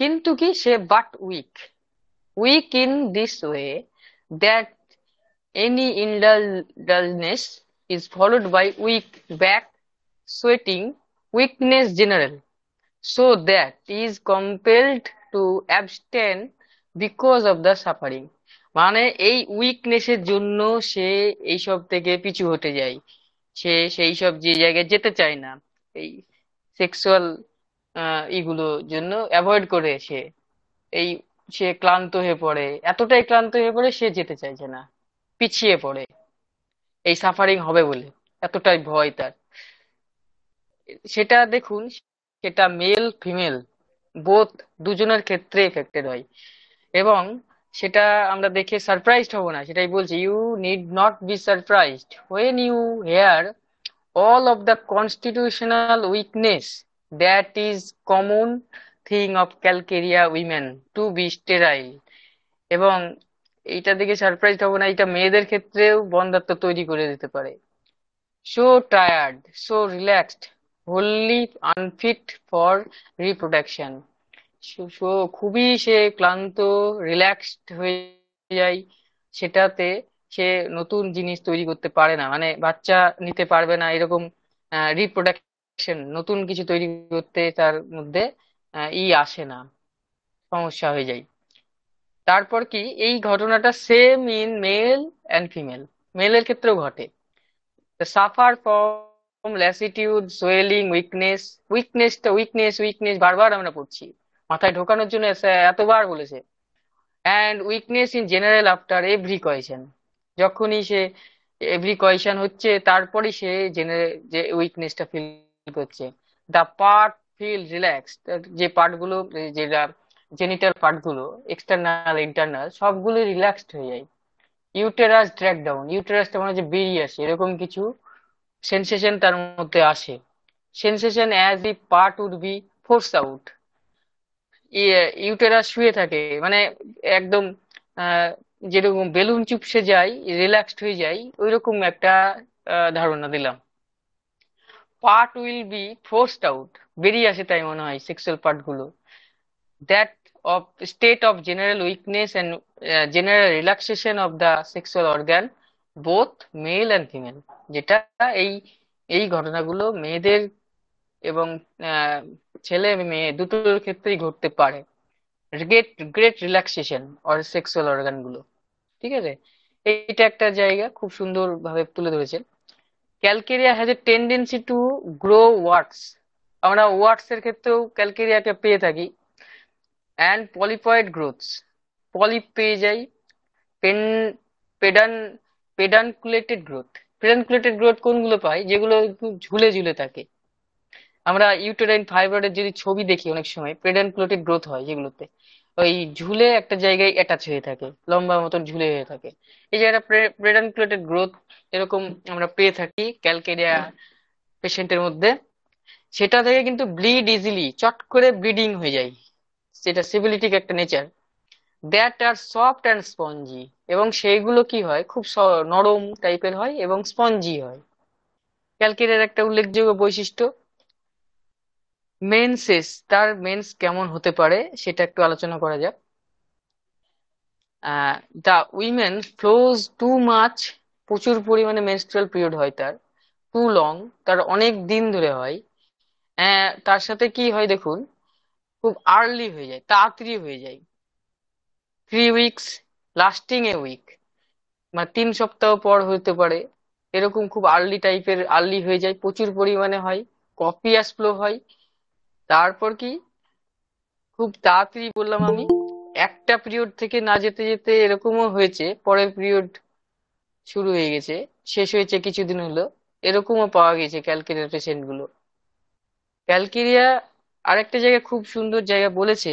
কিন্তু কি সে but weak weak in this way that any indolence is followed by weak back sweating weakness general so that is compelled to abstain because of the suffering মানে এই উইকনেসের জন্য সে এইসব থেকে পিছু হতে যায়। সে সেই সব যে জায়গায় যেতে চায় না। এই সেক্সুয়াল ইগুলোর জন্য অ্যাভয়েড করে সে এই সে ক্লান্ত হয়ে পড়ে। এতটাই ক্লান্ত হয়ে পড়ে সে যেতে চাইছে না। পিছিয়ে পড়ে। এই সাফারিং হবে বলে। এতটাই ভয় তার। সেটা দেখুন, সেটা মেল ফিমেল বোথ দুজনের ক্ষেত্রে এফেক্টেড হয়। এবং সেটা আমরা দেখে সারপ্রাইজড হব না। সেটাই বলছি you need not be surprised when you hear all of the constitutional weakness that is common thing of calcarea women to be sterile এবং এইটা দেখে সারপ্রাইজ হব না এটা মেয়েদের ক্ষেত্রেও বন্ধাত্ম তৈরি করে দিতে পারে। So tired so relaxed wholly unfit for reproduction so খুবই সে ক্লান্ত রিল্যাক্সড হয়ে যায়, সেটাতে সে নতুন জিনিস তৈরি করতে পারে না। মানে বাচ্চা নিতে পারবে না, এরকম রিপ্রোডাকশন নতুন কিছু তৈরি করতে তার মধ্যে ই আসে না। সমস্যা হয়ে যায়। তারপর কি? এই ঘটনাটা same in male and female মেলের ক্ষেত্রেও ঘটে। Suffer from lassitude swelling weakness উইকনেসটা weakness weakness বারবার আমরা পড়ছি। মাথায় ঢোকানোর জন্য এতবার বলেছে। And weakness in general after every coition যখনই সে এভরি কয়েশন হচ্ছে, তারপরই সে জেনারেল যে উইকনেসটা ফিল করছে দ্য পার্ট ফিল রিল্যাক্সড যে পার্টগুলো যেটা জেনিটাল পার্টগুলো এক্সটার্নাল ইন্টারনাল সবগুলো রিল্যাক্সড হয়ে যায়। ইউটেরাস ড্র্যাগ ডাউন ইউটেরাসটা মানে যে বেরিয়ে আসে। এরকম কিছু সেন্সেশন তার মধ্যে আসে। Sensation as the part would be force out uterus শুয়ে থাকে। মানে একদম যেরকম বেলুন চুপসে যায় রিল্যাক্সড হয়ে যায়, ওইরকম একটা ধারণা দিলাম। Part will be forced out বেরিয়ে আসে তাই মনে হয় সেক্সুয়াল পার্টগুলো। That of state of general weakness and uh, general relaxation of the sexual organ both male and female যেটা এই এই ঘটনাগুলো মেয়েদের এবং আহ, ছেলে মেয়ে দুটোর ক্ষেত্রেই ঘটতে পারে। Great great relaxation or sexual অর্গানগুলো। ঠিক আছে? এইটা একটা জায়গা খুব সুন্দরভাবে তুলে ধরেছেন। Calcarea has a tendency to grow warts আমরা ওয়ার্ডস এর ক্ষেত্রেও ক্যালকেরিয়াকে পেয়ে থাকি। অ্যান্ড পলিপয়েড গ্রোথস পলিপ পেয়ে যাই। Pen pedun pedunculated growth pedunculated growth কোনগুলো পাই? যেগুলো একটু ঝুলে ঝুলে থাকে। আমরা ইউটেরাইন ফাইব্রয়েডের যদি ছবি দেখি অনেক সময় পেডানকুলেটেড গ্রোথ হয় যেগুলোতে। ওই ঝুলে একটা জায়গায় অ্যাটাচ হয়ে থাকে, লম্বা মতন ঝুলে হয়ে থাকে। এই যে জায়গাটা পেডানকুলেটেড গ্রোথ এরকম আমরা পেয়ে থাকি ক্যালকেরিয়া পেশেন্টের মধ্যে। সেটা থেকে কিন্তু ব্লিড ইজিলি চট করে ব্লিডিং হয়ে যায়। সেটা সিভিলিটিক একটা nature that are soft and spongy এবং সেইগুলো কি হয়? খুব নরম টাইপের হয় এবং স্পঞ্জি হয়। ক্যালকেরিয়ার একটা উল্লেখযোগ্য বৈশিষ্ট্য মেনসেস তার মেন্স কেমন হতে পারে সেটা একটু আলোচনা করা যাক। The women flows too much প্রচুর পরিমাণে মেনস্ট্রুয়াল পিরিয়ড হয় তার টু লং তার অনেক দিন ধরে হয়। তার সাথে কি হয় দেখুন, খুব আর্লি হয়ে যায়, তাড়াতাড়ি হয়ে যায়। Three weeks lasting a week মানে তিন সপ্তাহ পর হতে পারে। এরকম খুব আর্লি টাইপের আর্লি হয়ে যায়, প্রচুর পরিমাণে হয় কপিয়াস ফ্লো হয়। তারপর কি? খুব তাড়াতাড়ি বললাম আমি, একটা পিরিয়ড থেকে না যেতে যেতে এরকমও হয়েছে, পরের পিরিয়ড শুরু হয়ে গেছে, শেষ হয়েছে কিছুদিন হলো, এরকমও পাওয়া গেছে ক্যালকেরিয়া পেশেন্টগুলো। ক্যালকেরিয়া আরেকটা জায়গা খুব সুন্দর জায়গা বলেছে,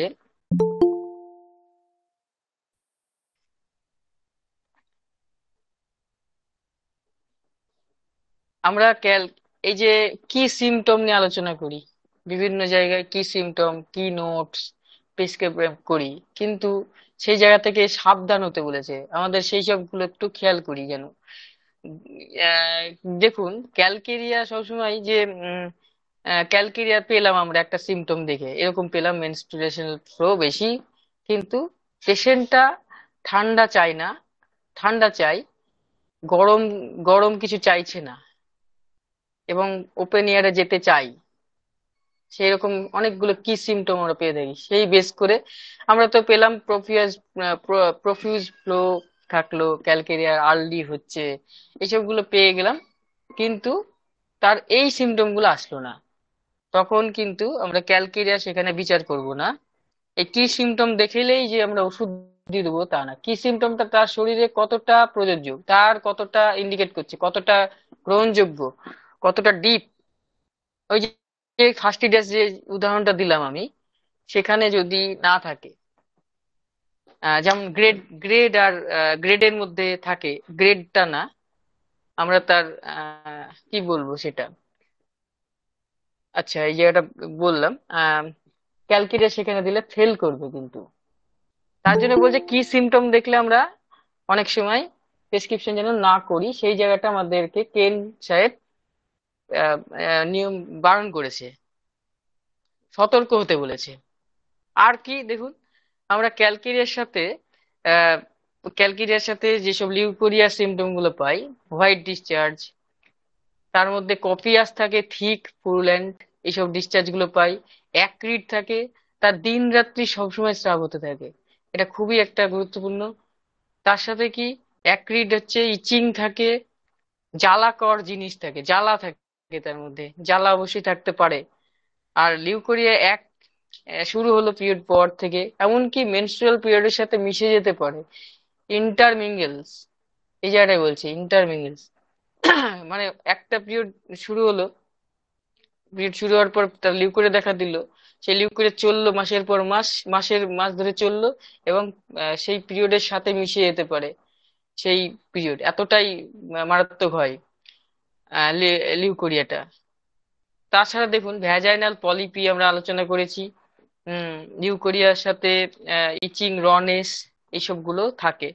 আমরা ক্যাল এই যে কি সিমটম নিয়ে আলোচনা করি? বিভিন্ন জায়গায় কি সিমটম কি নোটস প্রেসক্রাইব করি। কিন্তু সেই জায়গা থেকে সাবধান হতে বলেছে। আমাদের সেই সবগুলো একটু খেয়াল করি যেন। দেখুন ক্যালকেরিয়া সবসময় যে ক্যালকেরিয়া পেলাম আমরা একটা সিমটম দেখে। এরকম পেলাম মেনস্ট্রুয়েশনাল ফ্লো বেশি। কিন্তু পেশেন্টটা ঠান্ডা চায় না। ঠান্ডা চাই গরম গরম কিছু চাইছে না। এবং ওপেন এয়ারে যেতে চাই। সেই রকম অনেকগুলো কি সিমটম আমরা পেয়ে থাকি। সেই বেস করে আমরা তো পেলাম প্রফিউজ প্রফিউজ ফ্লো থাকল ক্যালকেরিয়ার আর্লি হচ্ছে এইসবগুলো পেয়ে গেলাম। কিন্তু তার এই সিমটমগুলো আসলো না। তখন কিন্তু আমরা ক্যালকেরিয়া সেখানে বিচার করব না। এই কি সিমটম দেখেলেই যে আমরা ওষুধ দিয়ে দেবো তা না। কি সিমটমটা তার শরীরে কতটা প্রযোজ্য, তার কতটা ইন্ডিকেট করছে, কতটা গ্রহণযোগ্য, কতটা ডিপ ওই যে ফাস্টিডাস যে উদাহরণটা দিলাম আমি, সেখানে যদি না থাকে যেমন গ্রেড গ্রেড আর গ্রেডের মধ্যে থাকে গ্রেডটা না, আমরা তার কি বলব সেটা? আচ্ছা এই জায়গাটা বললাম ক্যালকিরিয়া সেখানে দিলে ফেল করবে কিন্তু। তার জন্য বলছে কি সিমটম দেখলে আমরা অনেক সময় প্রেসক্রিপশন যেন না করি, সেই জায়গাটা আমাদেরকে কেন সাহেব নিয়ম বারণ করেছে। সতর্ক হতে বলেছে। আর কি, দেখুন, আমরা ক্যালকেরিয়ার সাথে ক্যালকেরিয়ার সাথে যেসব লিউকোরিয়া সিমটমগুলো পাই, হোয়াইট ডিসচার্জ, তার মধ্যে কপিয়াস থাকে, থিক, পুরুলেন্ট এইসব ডিসচার্জগুলো পাই, অ্যাক্রিড থাকে, তার দিন রাত্রি সবসময় স্রাব হতে থাকে। এটা খুবই একটা গুরুত্বপূর্ণ। তার সাথে কি, অ্যাক্রিড হচ্ছে, ইচিং থাকে, জ্বালাকর জিনিস থাকে, জ্বালা থাকে। তার মধ্যে। জ্বালা অবশ্যই থাকতে পারে। আর লিউকোরিয়া এক শুরু হলো পিরিয়ড পর থেকে, এমনকি মেনস্ট্রুয়াল পিরিয়ডের সাথে মিশে যেতে পারে। ইন্টারমিঙ্গেলস, এই জায়গাটায় বলছি, ইন্টারমিঙ্গেলস। <clears throat> মানে একটা পিরিয়ড শুরু হলো, পিরিয়ড শুরু হওয়ার পর তার লিউকোরিয়া দেখা দিল। সেই লিউকোরিয়া চলল মাসের পর মাস, মাসের মাস ধরে চলল এবং সেই পিরিয়ডের সাথে মিশে যেতে পারে। সেই পিরিয়ড এতটাই মারাত্মক হয়। লিউকোরিয়াটা। তাছাড়া দেখুন ভ্যাজাইনাল পলিপি আমরা আলোচনা করেছি। হুম, লিউকোরিয়ার সাথে ইচিং রনেস এইসবগুলো থাকে।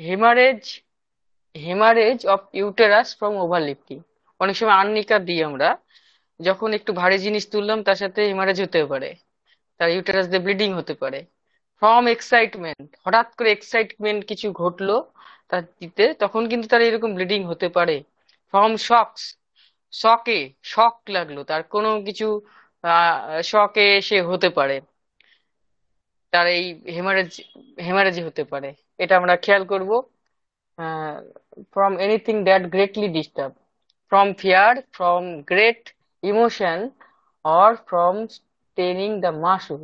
Haemorrhage haemorrhage of uterus from overlifting অনেক সময় আর্নিকা দিই আমরা। যখন একটু ভারী জিনিস তুললাম, তার সাথে হেমারেজ হতে পারে। তার ইউটেরাস দিয়ে ব্লিডিং হতে পারে। ফ্রম এক্সাইটমেন্ট হঠাৎ করে এক্সাইটমেন্ট কিছু ঘটলো তার দিতে, তখন কিন্তু তার এরকম ব্লিডিং হতে পারে। ফ্রম শকস শকে শক লাগল। তার কোনো কিছু শকে সে হতে পারে। তার এই হেমারেজ হেমারেজ হতে পারে। এটা আমরা খেয়াল করব। From anything that greatly disturb from fear from great emotion or from straining the muscle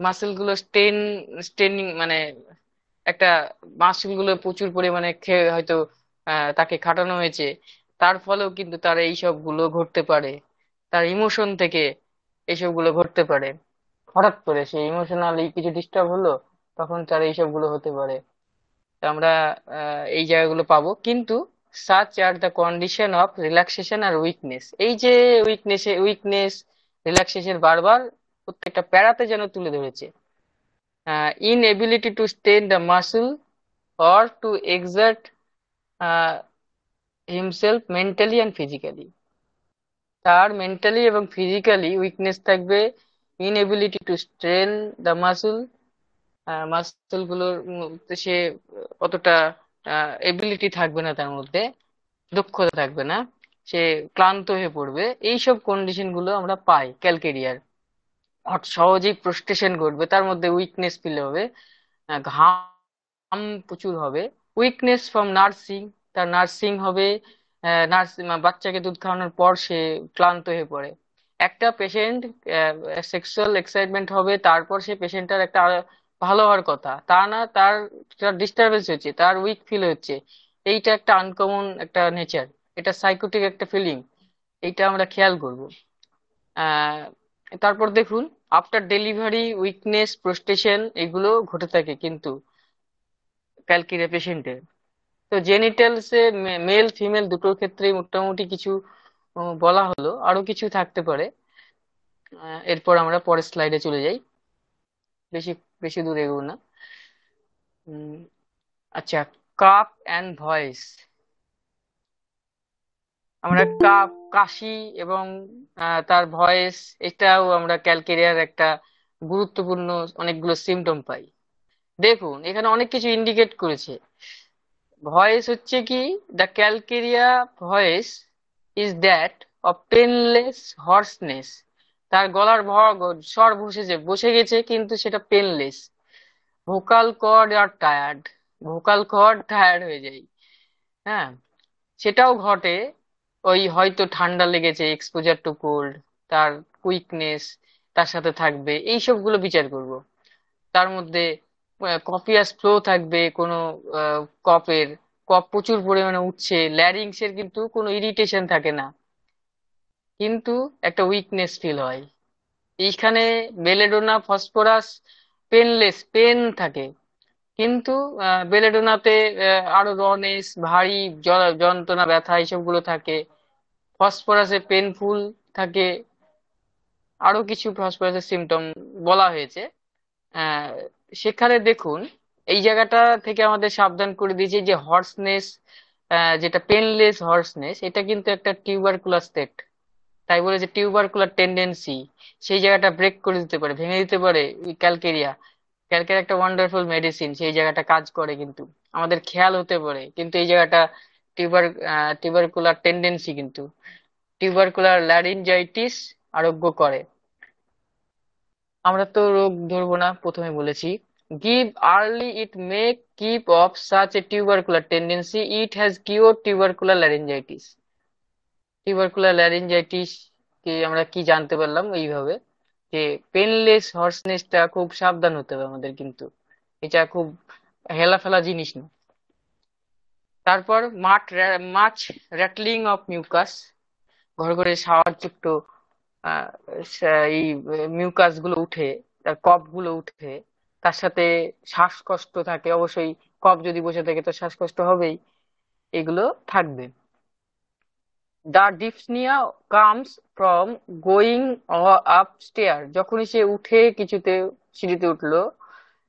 মাসেলগুলো strain straining মানে একটা মাসলগুলো প্রচুর পরিমাণে খেয়ে হয়তো তাকে খাটানো হয়েছে। তার ফলেও কিন্তু তার এইসবগুলো ঘটতে পারে। তার ইমোশন থেকে এইসবগুলো ঘটতে পারে। হঠাৎ করে সে ইমোশনালি কিছু ডিস্টার্ব হলো, তখন তার এইসবগুলো হতে পারে। আমরা এই জায়গাগুলো পাবো। কিন্তু such are the condition of relaxation are weakness এই যে উইকনেস উইকনেস রিল্যাক্সেশন বারবার প্রত্যেকটা প্যারাতে যেন তুলে ধরেছে। Inability to strain the muscle or to exert himself mentally and physically তার মেন্টালি এবং ফিজিক্যালি উইকনেস থাকবে inability to strain the muscle মাসলগুলোর মধ্যে সে অতটা এবিলিটি থাকবে না তার মধ্যে, দক্ষতা থাকবে না, সে ক্লান্ত হয়ে পড়বে, এইসব কন্ডিশনগুলো আমরা পাই ক্যালকেরিয়ার সহজেই প্রস্টেশন ঘটবে, তার মধ্যে উইকনেস ফিল হবে। ঘাম প্রচুর হবে। উইকনেস ফ্রম নার্সিং তার নার্সিং হবে। বাচ্চাকে দুধ খাওয়ানোর পর সে ক্লান্ত হয়ে পড়ে। একটা পেশেন্ট সেক্সুয়াল এক্সাইটমেন্ট হবে, তারপর সে পেশেন্টটার একটা ভালো হওয়ার কথা। তা না, তার ডিস্টারবেন্স হচ্ছে, তার উইক ফিল হচ্ছে, এইটা একটা আনকমন একটা নেচার এটা সাইকোটিক একটা ফিলিং এইটা আমরা খেয়াল করব। তারপর দেখুন আফটার ডেলিভারি উইকনেস প্রস্টেশন এগুলো ঘটে থাকে কিন্তু ক্যালকিরিয়া পেশেন্টের। তো জেনিটালস মেল ফিমেল দুটোর ক্ষেত্রে মোটামুটি কিছু বলা হলো, আরও কিছু থাকতে পারে। এরপর আমরা পরের স্লাইডে চলে যাই। বেশি বেশি দূর এগোবো না। আচ্ছা কাপ অ্যান্ড ভয়েস আমরা কাশি এবং তার ভয়েস, এটাও আমরা ক্যালকেরিয়ার একটা গুরুত্বপূর্ণ অনেকগুলো সিমটম পাই। দেখুন, এখানে অনেক কিছু ইন্ডিকেট করেছে। ভয়েস হচ্ছে কি the calcarea voice is that of painless hoarseness তার গলার স্বর বসেছে বসে গেছে, কিন্তু সেটা পেনলেস ভোকাল কর্ড আর টায়ার্ড ভোকাল কর্ড টায়ার্ড হয়ে যায়। হ্যাঁ সেটাও ঘটে ওই হয়তো ঠান্ডা লেগেছে এক্সপোজার টু কোল্ড তার কুইকনেস তার সাথে থাকবে, এই সবগুলো বিচার করব। তার মধ্যে কপিয়াস ফ্লো থাকবে, কোনো কপের, কপ প্রচুর পরিমাণে উঠছে ল্যারিংস এর কিন্তু কোনো ইরিটেশন থাকে না। কিন্তু একটা উইকনেস ফিল হয়। এইখানে বেলেডোনা ফসফরাস পেনলেস পেন থাকে। কিন্তু বেলেডোনাতে আরও রনেস ভারী যন্ত্রণা, ব্যথা এইসবগুলো থাকে। ফসফরাসে পেনফুল থাকে, আরও কিছু ফসফরাসের সিমটম বলা হয়েছে। সেখানে দেখুন, এই জায়গাটা থেকে আমাদের সাবধান করে দিয়েছে যে হর্সনেস যেটা পেনলেস হর্সনেস এটা কিন্তু একটা টিউবারকুলার স্টেট তাই বলে যে টিউবারকুলার টেন্ডেন্সি সেই জায়গাটা ব্রেক করে দিতে পারে, ভেঙে দিতে পারে ক্যালকেরিয়া ক্যালকেরিয়া একটা ওয়ান্ডারফুল মেডিসিন সেই জায়গাটা কাজ করে কিন্তু। আমাদের খেয়াল হতে পারে, কিন্তু এই জায়গাটা টিউবার টিউবারকুলার টেন্ডেন্সি কিন্তু। টিউবারকুলার ল্যারিনজাইটিস আরোগ্য করে। আমরা তো রোগ ধরবো না, প্রথমে বলেছি। Give early, it may keep off such a tubercular tendency. It has cured tubercular laryngitis. Tubercular laryngitis কে আমরা কি জানতে পারলাম এইভাবে? যে পেনলেস হর্সনেসটা খুব সাবধান হতে হবে আমাদের কিন্তু। এটা খুব হেলাফেলা জিনিস না। তারপর মাঠ মাছ র্যাটলিং অফ মিউকাস ঘর ঘরে সাহায্যযুক্ত আহ, এই মিউকাসগুলো উঠে তার কফগুলো উঠে তার সাথে শ্বাসকষ্ট থাকে অবশ্যই কফ যদি বসে থাকে তো শ্বাসকষ্ট হবেই এগুলো থাকবে। The dyspnoea comes from going up stair যখনই সে উঠে কিছুতে সিঁড়িতে উঠল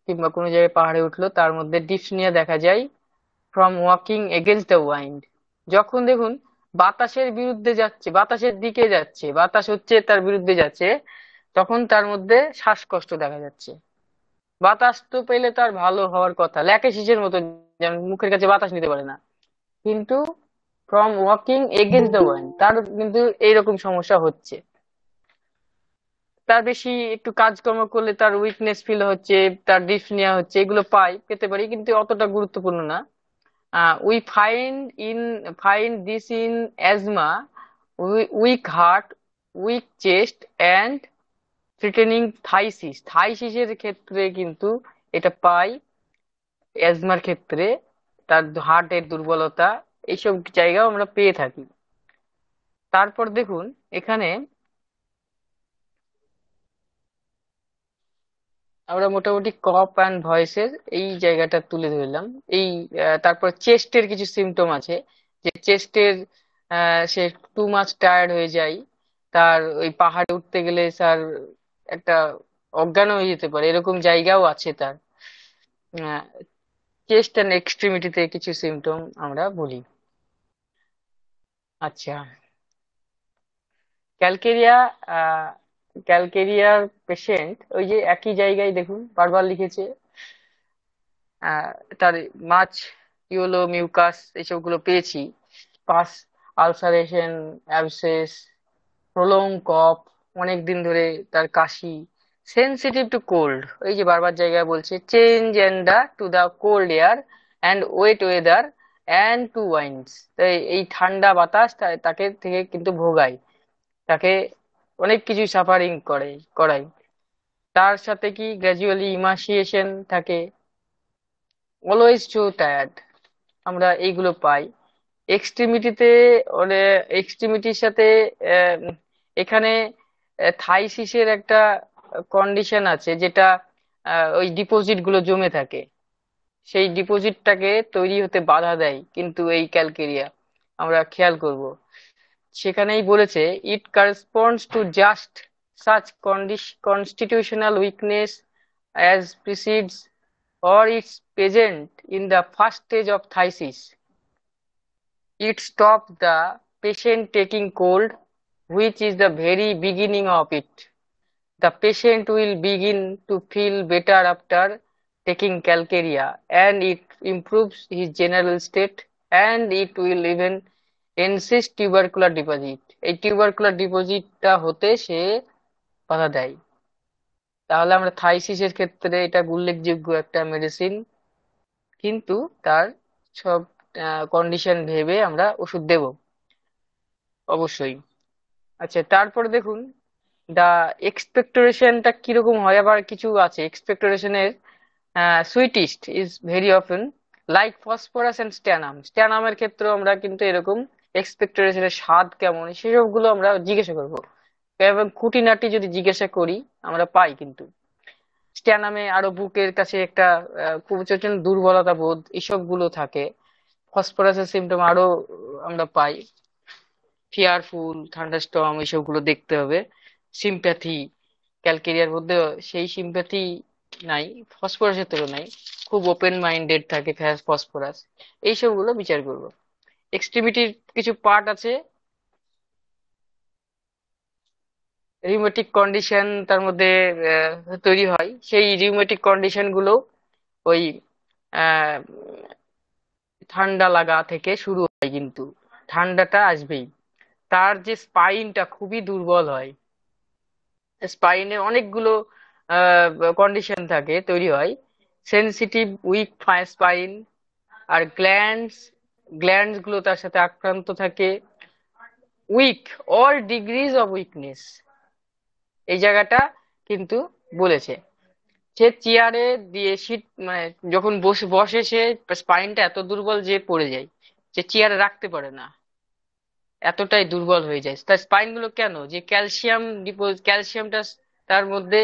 কিংবা কোনো জায়গায় পাহাড়ে উঠল তার মধ্যে ডিপসনিয়া দেখা যায় from walking against the wind যখন দেখুন, বাতাসের বিরুদ্ধে যাচ্ছে, বাতাসের দিকে যাচ্ছে, বাতাস হচ্ছে তার বিরুদ্ধে যাচ্ছে, তখন তার মধ্যে শ্বাসকষ্ট দেখা যাচ্ছে। বাতাস তো পেলে তার ভালো হওয়ার কথা ল্যাকে শিশের মতো মুখের কাছে বাতাস নিতে পারে না। কিন্তু from walking against the wind তার কিন্তু এইরকম সমস্যা হচ্ছে। তার বেশি একটু কাজকর্ম করলে তার উইকনেস ফিল হচ্ছে, তার ডিসনিয়া হচ্ছে, এগুলো পাই, পেতে পারি, কিন্তু অতটা গুরুত্বপূর্ণ না। We find in find this in asthma weak heart weak chest and threatening phthisis থাইসিসের ক্ষেত্রে কিন্তু এটা পাই অ্যাজমার ক্ষেত্রে, তার হার্টের দুর্বলতা, এইসব জায়গাও আমরা পেয়ে থাকি। তারপর দেখুন, এখানে আমরা মোটামুটি কপ অ্যান্ড ভয়েসের এই জায়গাটা তুলে ধরলাম। এই তারপর চেস্টের কিছু সিমটম আছে। যে চেস্টের সে টু মাচ টায়ার্ড হয়ে যায়, তার ওই পাহাড়ে উঠতে গেলে স্যার একটা অজ্ঞান হয়ে যেতে পারে, এরকম জায়গাও আছে তার। চেস্ট অ্যান্ড এক্সট্রিমিটিতে কিছু সিমটম আমরা বলি। আচ্ছা। ক্যালকেরিয়া ক্যালকেরিয়ার পেশেন্ট ওই যে একই জায়গায় দেখুন, বারবার লিখেছে তার মাছ, ইউলো, মিউকাস, এইসবগুলো পেয়েছি। Pus, ulceration, abscess, prolong cough, অনেক দিন ধরে তার কাশি সেন্সিটিভ টু কোল্ড এই যে বারবার জায়গায় বলছে change and to the cold air and wet weather and to winds তাই এই ঠান্ডা বাতাস তাকে থেকে কিন্তু ভোগায়। তাকে অনেক কিছু সাফারিং করে, করাই। তার সাথে কি গ্র্যাজুয়ালি ইমাসিয়েশন থাকে? অলওয়েজ টু টায়ার্ড আমরা এইগুলো পাই। এক্সট্রিমিটিতে এক্সট্রিমিটির সাথে এখানে থাইসিসের একটা কন্ডিশন আছে যেটা ওই ডিপোজিটগুলো জমে থাকে। সেই ডিপোজিটটাকে তৈরি হতে বাধা দেয় কিন্তু এই ক্যালকেরিয়া আমরা খেয়াল করব। সেখানেই বলেছে it corresponds to just such constitutional weakness as precedes or it's present in the first stage of phthisis. It stops the patient taking cold, which is the very beginning of it. The patient will begin to feel better after taking calcarea and it improves his general state and it will even insist tubercular deposit. এই tubercular depositটা হতে সে বাধা দেয়। তাহলে আমরা থাইসিসের ক্ষেত্রে এটা উল্লেখযোগ্য একটা মেডিসিন কিন্তু তার সব কন্ডিশন ভেবে আমরা ওষুধ দেব। অবশ্যই। আচ্ছা তারপরে দেখুন দা এক্সপেক্টোরেশনটা কীরকম হয়? আবার কিছু আছে। এক্সপেক্টোরেশনের sweetish is very often like phosphorus and stannum স্ট্যানামের ক্ষেত্রেও আমরা কিন্তু এরকম এক্সপেক্টোরেশনের স্বাদ কেমন সেসবগুলো আমরা জিজ্ঞাসা করব। এবং খুঁটিনাটি যদি জিজ্ঞাসা করি, আমরা পাই কিন্তু। স্ট্যানামে আরও বুকের কাছে একটা প্রচণ্ড দুর্বলতা বোধ এসবগুলো থাকে। ফসফরাসের সিমটম আরও আমরা পাই। ফিয়ারফুল এইসবগুলো দেখতে হবে। সিম্প্যাথি ক্যালকেরিয়ার মধ্যে সেই সিম্প্যাথি নাই ফসফরাসের তুলনায়। খুব ওপেন মাইন্ডেড থাকে ফসফরাস এইসবগুলো বিচার করব। এক্সট্রিমিটির কিছু পার্ট আছে। রিউমেটিক কন্ডিশন তার মধ্যে তৈরি হয়। সেই রিউমেটিক কন্ডিশনগুলো ওই ঠান্ডা লাগা থেকে শুরু হয় কিন্তু। ঠান্ডাটা আসবেই। তার যে স্পাইনটা খুবই দুর্বল হয়। স্পাইনে অনেকগুলো কন্ডিশন থাকে, তৈরি হয়। সেনসিটিভ উইক স্পাইন আর গ্ল্যান্ডস গ্ল্যান্ডসগুলো তার সাথে আক্রান্ত থাকে। Weak all degrees of weakness এই জায়গাটা কিন্তু বলেছে। সে চেয়ারে দিয়ে সিট মানে যখন বসে বসে সে স্পাইনটা এত দুর্বল যে পড়ে যায়, যে চেয়ারে রাখতে পারে না। এতটাই দুর্বল হয়ে যায়। তার স্পাইনগুলো কেন? যে ক্যালসিয়াম ক্যালসিয়ামটা তার মধ্যে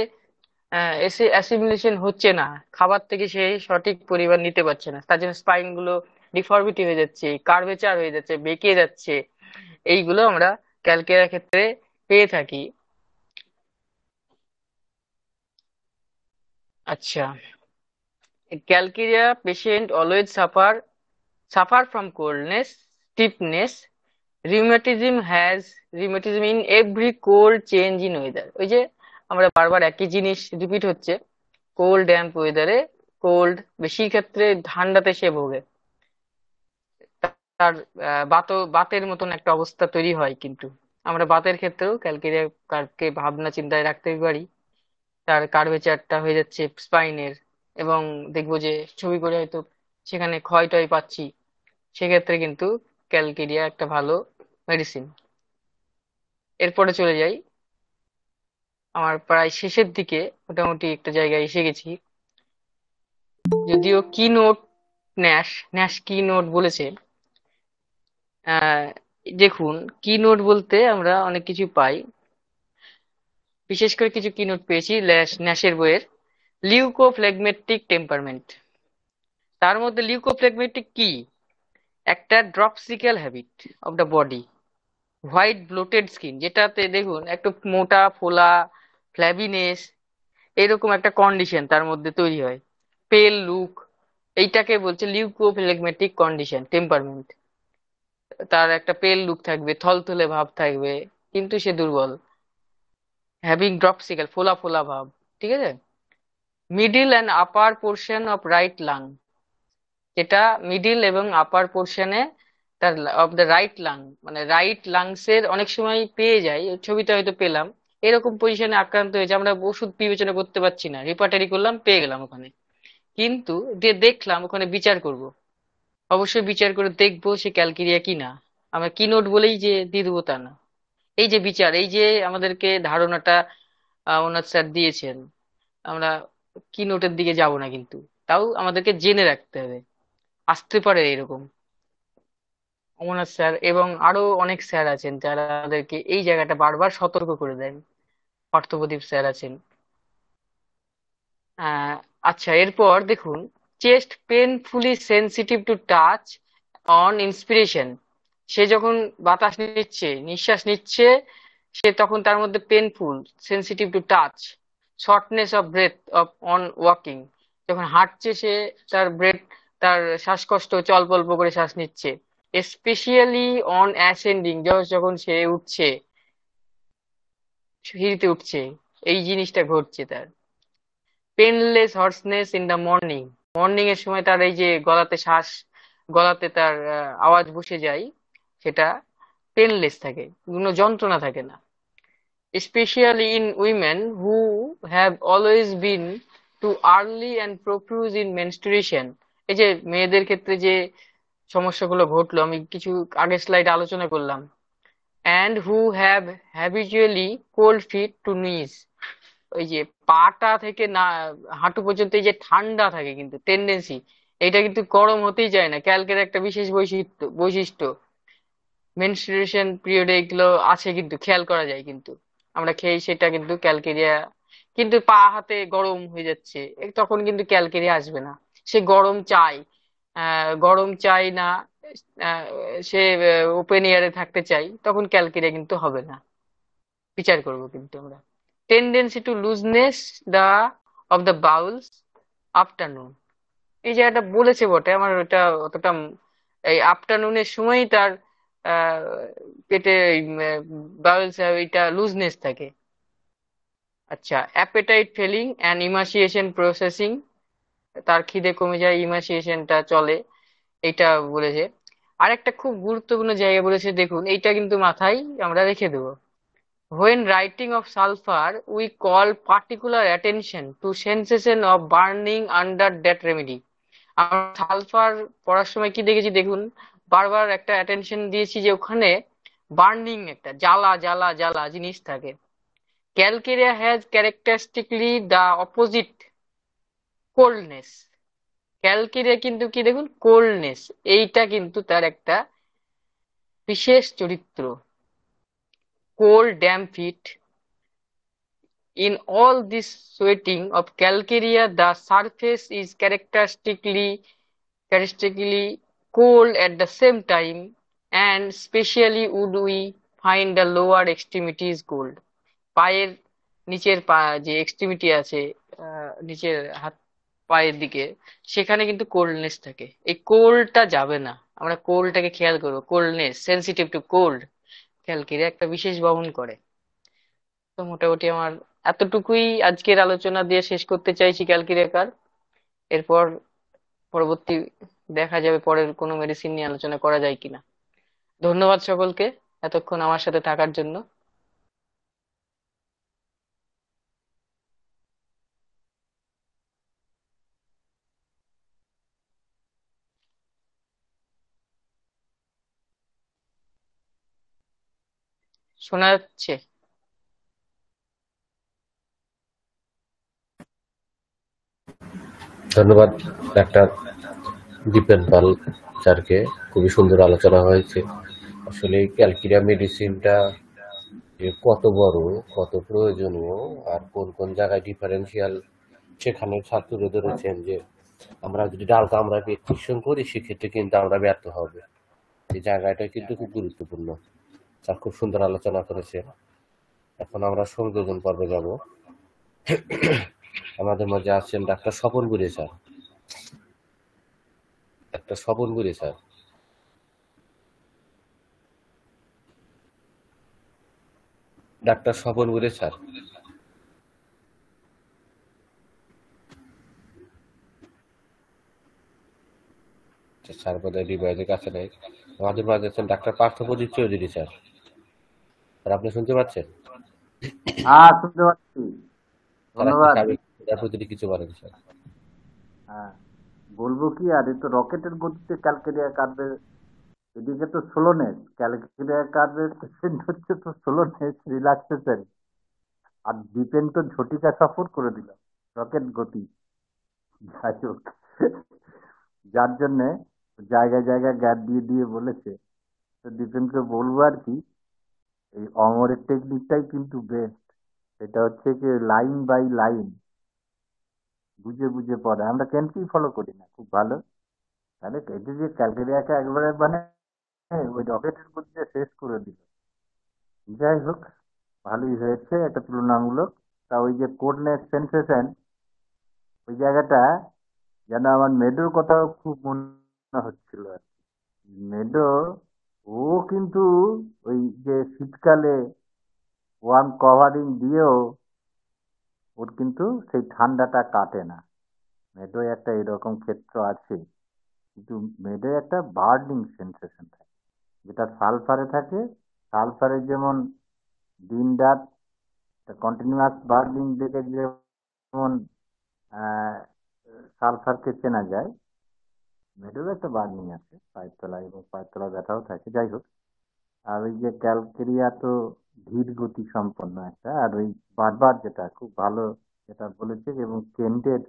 অ্যাসিমিলেশন হচ্ছে না। খাবার থেকে সে সঠিক পরিমাণ নিতে পারছে না। তার জন্য স্পাইনগুলো ডিফর্মিটি হয়ে যাচ্ছে কার্ভেচার হয়ে যাচ্ছে, বেঁকে যাচ্ছে, এইগুলো আমরা ক্যালকেরিয়ার ক্ষেত্রে পেয়ে থাকি। আচ্ছা calcarea patient always suffer suffer from coldness stiffness rheumatism has rheumatism in every cold change in weather ওই যে আমরা বারবার একই জিনিস রিপিট হচ্ছে কোল্ড ড্যাম্প ওয়েদারে কোল্ড বেশি ক্ষেত্রে ঠান্ডাতে সে ভোগে। তার বাত, বাতের মতন একটা অবস্থা তৈরি হয় কিন্তু। আমরা বাতের ক্ষেত্রেও ক্যালকেরিয়া কার্ভকে ভাবনা চিন্তায় রাখতে পারি। তার কার্ভেচারটা হয়ে যাচ্ছে স্পাইনের এবং দেখব যে ছবি করে হয়তো সেখানে ক্ষয় টয় পাচ্ছি। সেক্ষেত্রে কিন্তু ক্যালকেরিয়া একটা ভালো মেডিসিন এরপরে চলে যাই। আমার প্রায় শেষের দিকে মোটামুটি একটা জায়গায় এসে গেছি। যদিও কি নোট ন্যাশ ন্যাশ কি নোট বলেছে দেখুন কি নোট বলতে আমরা অনেক কিছু পাই। বিশেষ করে কিছু কি নোট পেয়েছি ন্যাশের বইয়ের। লিউকোফ্লেগমেটিক টেম্পারমেন্ট তার মধ্যে লিউকো লিউকোফ্লেগমেটিক কি? একটা dropsical habit of the body white bloated skin যেটাতে দেখুন, একটু মোটা, ফোলা ফ্ল্যাবিনেস এরকম একটা কন্ডিশন তার মধ্যে তৈরি হয়। পেল লুক এইটাকে বলছে লিউকোফিলেগমেটিক কন্ডিশন টেম্পারমেন্ট তার একটা পেল লুক থাকবে, থলথলে ভাব থাকবে, কিন্তু সে দুর্বল। হ্যাভিং ড্রপসিক্যাল ফোলা ফোলা ভাব, ঠিক আছে? Middle and upper portion of right lung যেটা মিডিল এবং আপার পোর্শনে তার অফ দ্য রাইট লাং মানে রাইট লাংসের অনেক সময় পেয়ে যাই ছবিতে হয়তো পেলাম। এরকম পজিশনে আক্রান্ত হয়েছে, আমরা ওষুধ বিবেচনা করতে পারছি না। রিপার্টারি করলাম, পেয়ে গেলাম ওখানে। কিন্তু দিয়ে দেখলাম, ওখানে বিচার করব। অবশ্যই বিচার করে দেখব সে ক্যালকেরিয়া কি না আমরা কি নোট বলেই যে দিয়ে দেবো তা না। এই যে বিচার, এই যে আমাদেরকে ধারণাটা ওনার স্যার দিয়েছেন, আমরা কি নোটের দিকে যাব না কিন্তু। তাও আমাদেরকে জেনে রাখতে হবে। আসতে পারে এরকম। অমরনাথ স্যার এবং আরও অনেক স্যার আছেন যারা আমাদেরকে এই জায়গাটা বারবার সতর্ক করে দেন। পার্থপ্রদীপ স্যার আছেন। আচ্ছা এরপর দেখুন chest painfully sensitive to touch on inspiration সে যখন বাতাস নিচ্ছে, নিঃশ্বাস নিচ্ছে, সে তখন তার মধ্যে painful sensitive to touch shortness of breath of on walking যখন হাঁটছে সে, তার ব্রেথ তার শ্বাসকষ্ট, চল পল্প করে শ্বাস নিচ্ছে। স্পেশিয়ালি অন অ্যাসেন্ডিং যখন সে উঠছে, সিঁড়িতে উঠছে, এই জিনিসটা ঘটছে তার। Painless hoarseness in the morning morning এর সময় তার এই যে গলাতে শ্বাস, গলাতে তার আওয়াজ বসে যায়, সেটা পেনলেস থাকে, কোনো যন্ত্রণা থাকে না। Specially in women who have always been too early and profuse in menstruation এই যে মেয়েদের ক্ষেত্রে যে সমস্যাগুলো ঘটলো, আমি কিছু আগের স্লাইড আলোচনা করলাম। And who have habitually cold feet to knees ওই যে পাটা থেকে না, হাঁটু পর্যন্ত যে ঠান্ডা থাকে কিন্তু টেন্ডেন্সি এটা কিন্তু গরম হতেই চায় না। ক্যালকের একটা বিশেষ বৈশিষ্ট্য বৈশিষ্ট্য মেনস্ট্রুয়েশন পিরিয়ডে এগুলো আছে কিন্তু, খেয়াল করা যায় কিন্তু। আমরা খেয়ে সেটা কিন্তু ক্যালকেরিয়া, কিন্তু পা হাতে গরম হয়ে যাচ্ছে তখন কিন্তু ক্যালকেরিয়া আসবে না। সে গরম চাই গরম চাই না সে ওপেন এয়ারে থাকতে চাই তখন ক্যালকেরিয়া কিন্তু হবে না। বিচার করব কিন্তু আমরা। Tendency to looseness the of the bowels afternoon এই জায়গাটা বলেছে বটে, আমার ওটা অতটা এই আফটারনুনের সময়ই তার পেটে বাউলস এটা লুজনেস থাকে। আচ্ছা appetite failing and emaciation processing তার খিদে কমে যায় ইমাশিয়েশনটা চলে এটা বলেছে। আরেকটা খুব গুরুত্বপূর্ণ জায়গা বলেছে, দেখুন, এইটা কিন্তু মাথায় আমরা রেখে দেবো। When writing of sulfur, we call particular attention to sensation of burning under that remedy. আমরা সালফার পড়ার সময় কি দেখেছি দেখুন? বারবার একটা অ্যাটেনশন দিয়েছি যে ওখানে বার্নিং একটা জ্বালা জ্বালা জ্বালা জিনিস থাকে। Calcarea has characteristically the opposite coldness calcarea কিন্তু কি দেখুন? কোল্ডনেস এইটা কিন্তু তার একটা বিশেষ চরিত্র। Cold damp feet In all this sweating of calcarea, the surface is characteristically characteristically cold at the same time, and specially would we find the lower extremities cold. পায়ের নিচের পা যে এক্সট্রিমিটি আছে নিচের হাত পায়ের দিকে সেখানে কিন্তু কোল্ডনেস থাকে এই কোল্ডটা যাবে না আমরা কোল্ডটাকে খেয়াল করব coldness sensitive to cold calcarea একটা বিশেষ বহন করে। তো মোটামুটি আমার এতটুকুই আজকের আলোচনা দিয়ে শেষ করতে চাইছি ক্যালকিরেকার এরপর পরবর্তী দেখা যাবে পরের কোনো মেডিসিন নিয়ে আলোচনা করা যায় কিনা। ধন্যবাদ সকলকে এতক্ষণ আমার সাথে থাকার জন্য। শোনা যাচ্ছে ধন্যবাদ, ডাক্তার দীপেন পাল স্যারকে। খুবই সুন্দর আলোচনা হয়েছে। আসলে এই ক্যালকিরিয়া মেডিসিনটা যে কত বড়, কত প্রয়োজনীয়, আর কোন কোন জায়গায় ডিফারেন্সিয়াল সেখানে ছাত্ররা ধরেছেন যে আমরা যদি ডাল কামড়া প্রেসক্রিপশন করি, সেক্ষেত্রে কিন্তু আমরা ব্যর্থ হবে। এই জায়গাটা কিন্তু খুব গুরুত্বপূর্ণ। স্যার, খুব সুন্দর আলোচনা করেছে এখন আমরা সংযোজন পর্বে যাব। আমাদের মধ্যে আছেন doctor Swapan Gure sir. Doctor Swapan Gure sir. Doctor Swapan Gure sir. Sir, বোধহয় ডিভাইসের কাছে নেই। আমাদের মাঝে আছেন doctor Parthapradip Chowdhury, sir. Sir আপনি শুনতে পাচ্ছেন? হ্যাঁ শুনতে পাচ্ছি। ধন্যবাদ। প্রতিটি কিছু বলেন স্যার। হ্যাঁ বলব কি আর এই তো রকেটের গতিতে ক্যালকেরিয়া কাটবে এদিকে তো স্লোনেস ক্যালকেরিয়া কাটবে পেশেন্ট হচ্ছে তো স্লোনেস রিল্যাক্সেশন আর ডিপেন্ড তো ঝটিকা সফর করে দিল রকেট গতি। যাই হোক যার জন্যে জায়গায় জায়গায় গ্যাপ দিয়ে দিয়ে বলেছে। তো ডিপেন্ডকে বলব আর কি এই অমরের টেকনিকটাই কিন্তু বেস্ট সেটা হচ্ছে কি লাইন বাই লাইন বুঝে বুঝে পড়ে। আমরা কেনকেই ফলো করি না? খুব ভালো। তাহলে এটা যে ক্যালকেরিয়াকে একবারে মানে ওই রকেটের মধ্যে শেষ করে দিল। যাই হোক, ভালোই হয়েছে একটা তুলনামূলক। তা ওই যে কোডনেস সেন্সেশন ওই জায়গাটা যেন আমার মেডোর কথাও খুব মনে হচ্ছিল আর। মেডো ও কিন্তু ওই যে শীতকালে ওয়ার্ম কভারিং দিয়েও ওর কিন্তু সেই ঠান্ডাটা কাটে না। মেডো একটা এরকম ক্ষেত্র আছে, কিন্তু মেডো একটা বার্নিং সেন্সেশন থাকে, যেটা সালফারে থাকে। সালফারে যেমন দিন রাত কন্টিনিউয়াস বার্নিং দেখে যেমন সালফারকে চেনা যায় মেডোর একটা বার্নিং আছে পায়ের এবং পায়ের ব্যথাও থাকে, যাই হোক। আর ওই যে ক্যালকেরিয়া তো ধীর গতি সম্পন্ন একটা, আর ওই বারবার যেটা খুব ভালো যেটা বলেছে এবং কেন্টের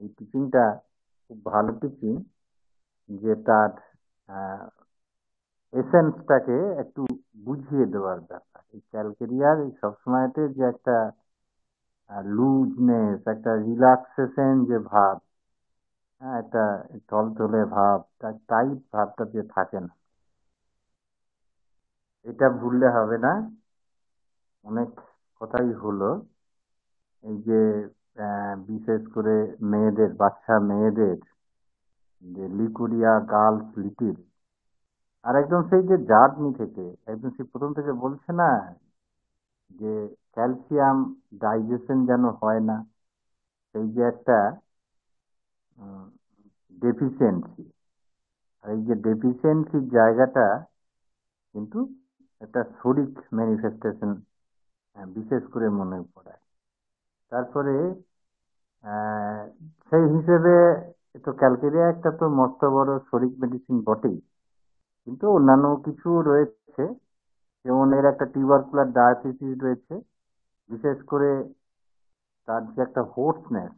এই টিচিংটা খুব ভালো টিচিং যে তার এসেন্সটাকে একটু বুঝিয়ে দেওয়ার ব্যাপার। এই ক্যালকেরিয়ার এই সবসময়তে যে একটা লুজনেস একটা রিল্যাক্সেশন যে ভাব হ্যাঁ একটা টলটলে ভাব টাইট ভাবটা যে থাকে না। এটা ভুললে হবে না। অনেক কথাই হলো। এই যে বিশেষ করে মেয়েদের, বাচ্চা মেয়েদের, যে লিকুরিয়া গার্লস লিটিল, আর একদম সেই যে জার্নি থেকে, একদম সেই প্রথম থেকে বলছে না, যে ক্যালসিয়াম ডাইজেশন যেন হয় না, সেই যে একটা ডেফিসিয়েন্সি আর এই যে ডেফিসিয়েন্সির জায়গাটা কিন্তু একটা শরিক ম্যানিফেস্টেশন বিশেষ করে মনে পড়ায়। তারপরে সেই হিসেবে তো ক্যালকেরিয়া একটা তো মস্ত বড় শরিক মেডিসিন বটেই। কিন্তু অন্যান্য কিছু রয়েছে, যেমন এর একটা টিউবারকুলার ডায়াবেটিস রয়েছে। বিশেষ করে তার যে একটা হোর্সনেস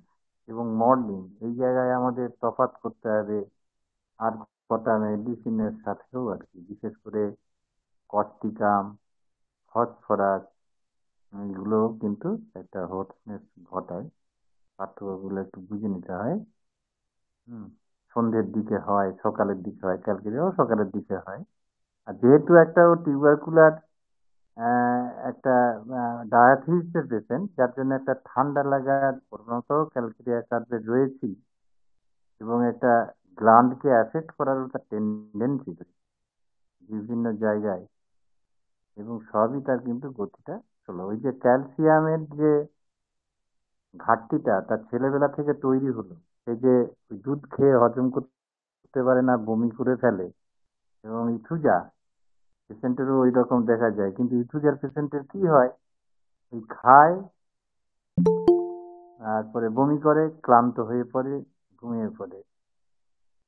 এবং মডেলিং, এই জায়গায় আমাদের তফাৎ করতে হবে আর কটা মেডিসিনের সাথেও আর কি, বিশেষ করে কস্টিকাম ফসফরাস এগুলো কিন্তু একটা হোর্সনেস ঘটায়। পার্থক্যগুলো একটু বুঝে নিতে হয়। হুম, সন্ধ্যের দিকে হয়, সকালের দিকে হয় ক্যালকেরিয়াও সকালের দিকে হয়। আর যেহেতু একটা টিউবারকুলার একটা ডায়াথিসের পেশেন্ট যার জন্য একটা ঠান্ডা লাগার প্রবণতাও ক্যালকেরিয়া কার্ভে রয়েছেই এবং একটা গ্লান্ডকে অ্যাফেক্ট করার একটা টেন্ডেন্সি বিভিন্ন জায়গায় এবং সবই তার কিন্তু গতিটা চলো ওই যে ক্যালসিয়ামের যে ঘাটতিটা, তার ছেলেবেলা থেকে তৈরি হলো। সেই যে দুধ খেয়ে হজম করতে পারে না, বমি করে ফেলে এবং ইথুজা পেশেন্টেরও ওই রকম দেখা যায়। কিন্তু ইথুজার পেশেন্টের কি হয়? ওই খায়, তারপরে বমি করে, ক্লান্ত হয়ে পড়ে, ঘুমিয়ে পড়ে।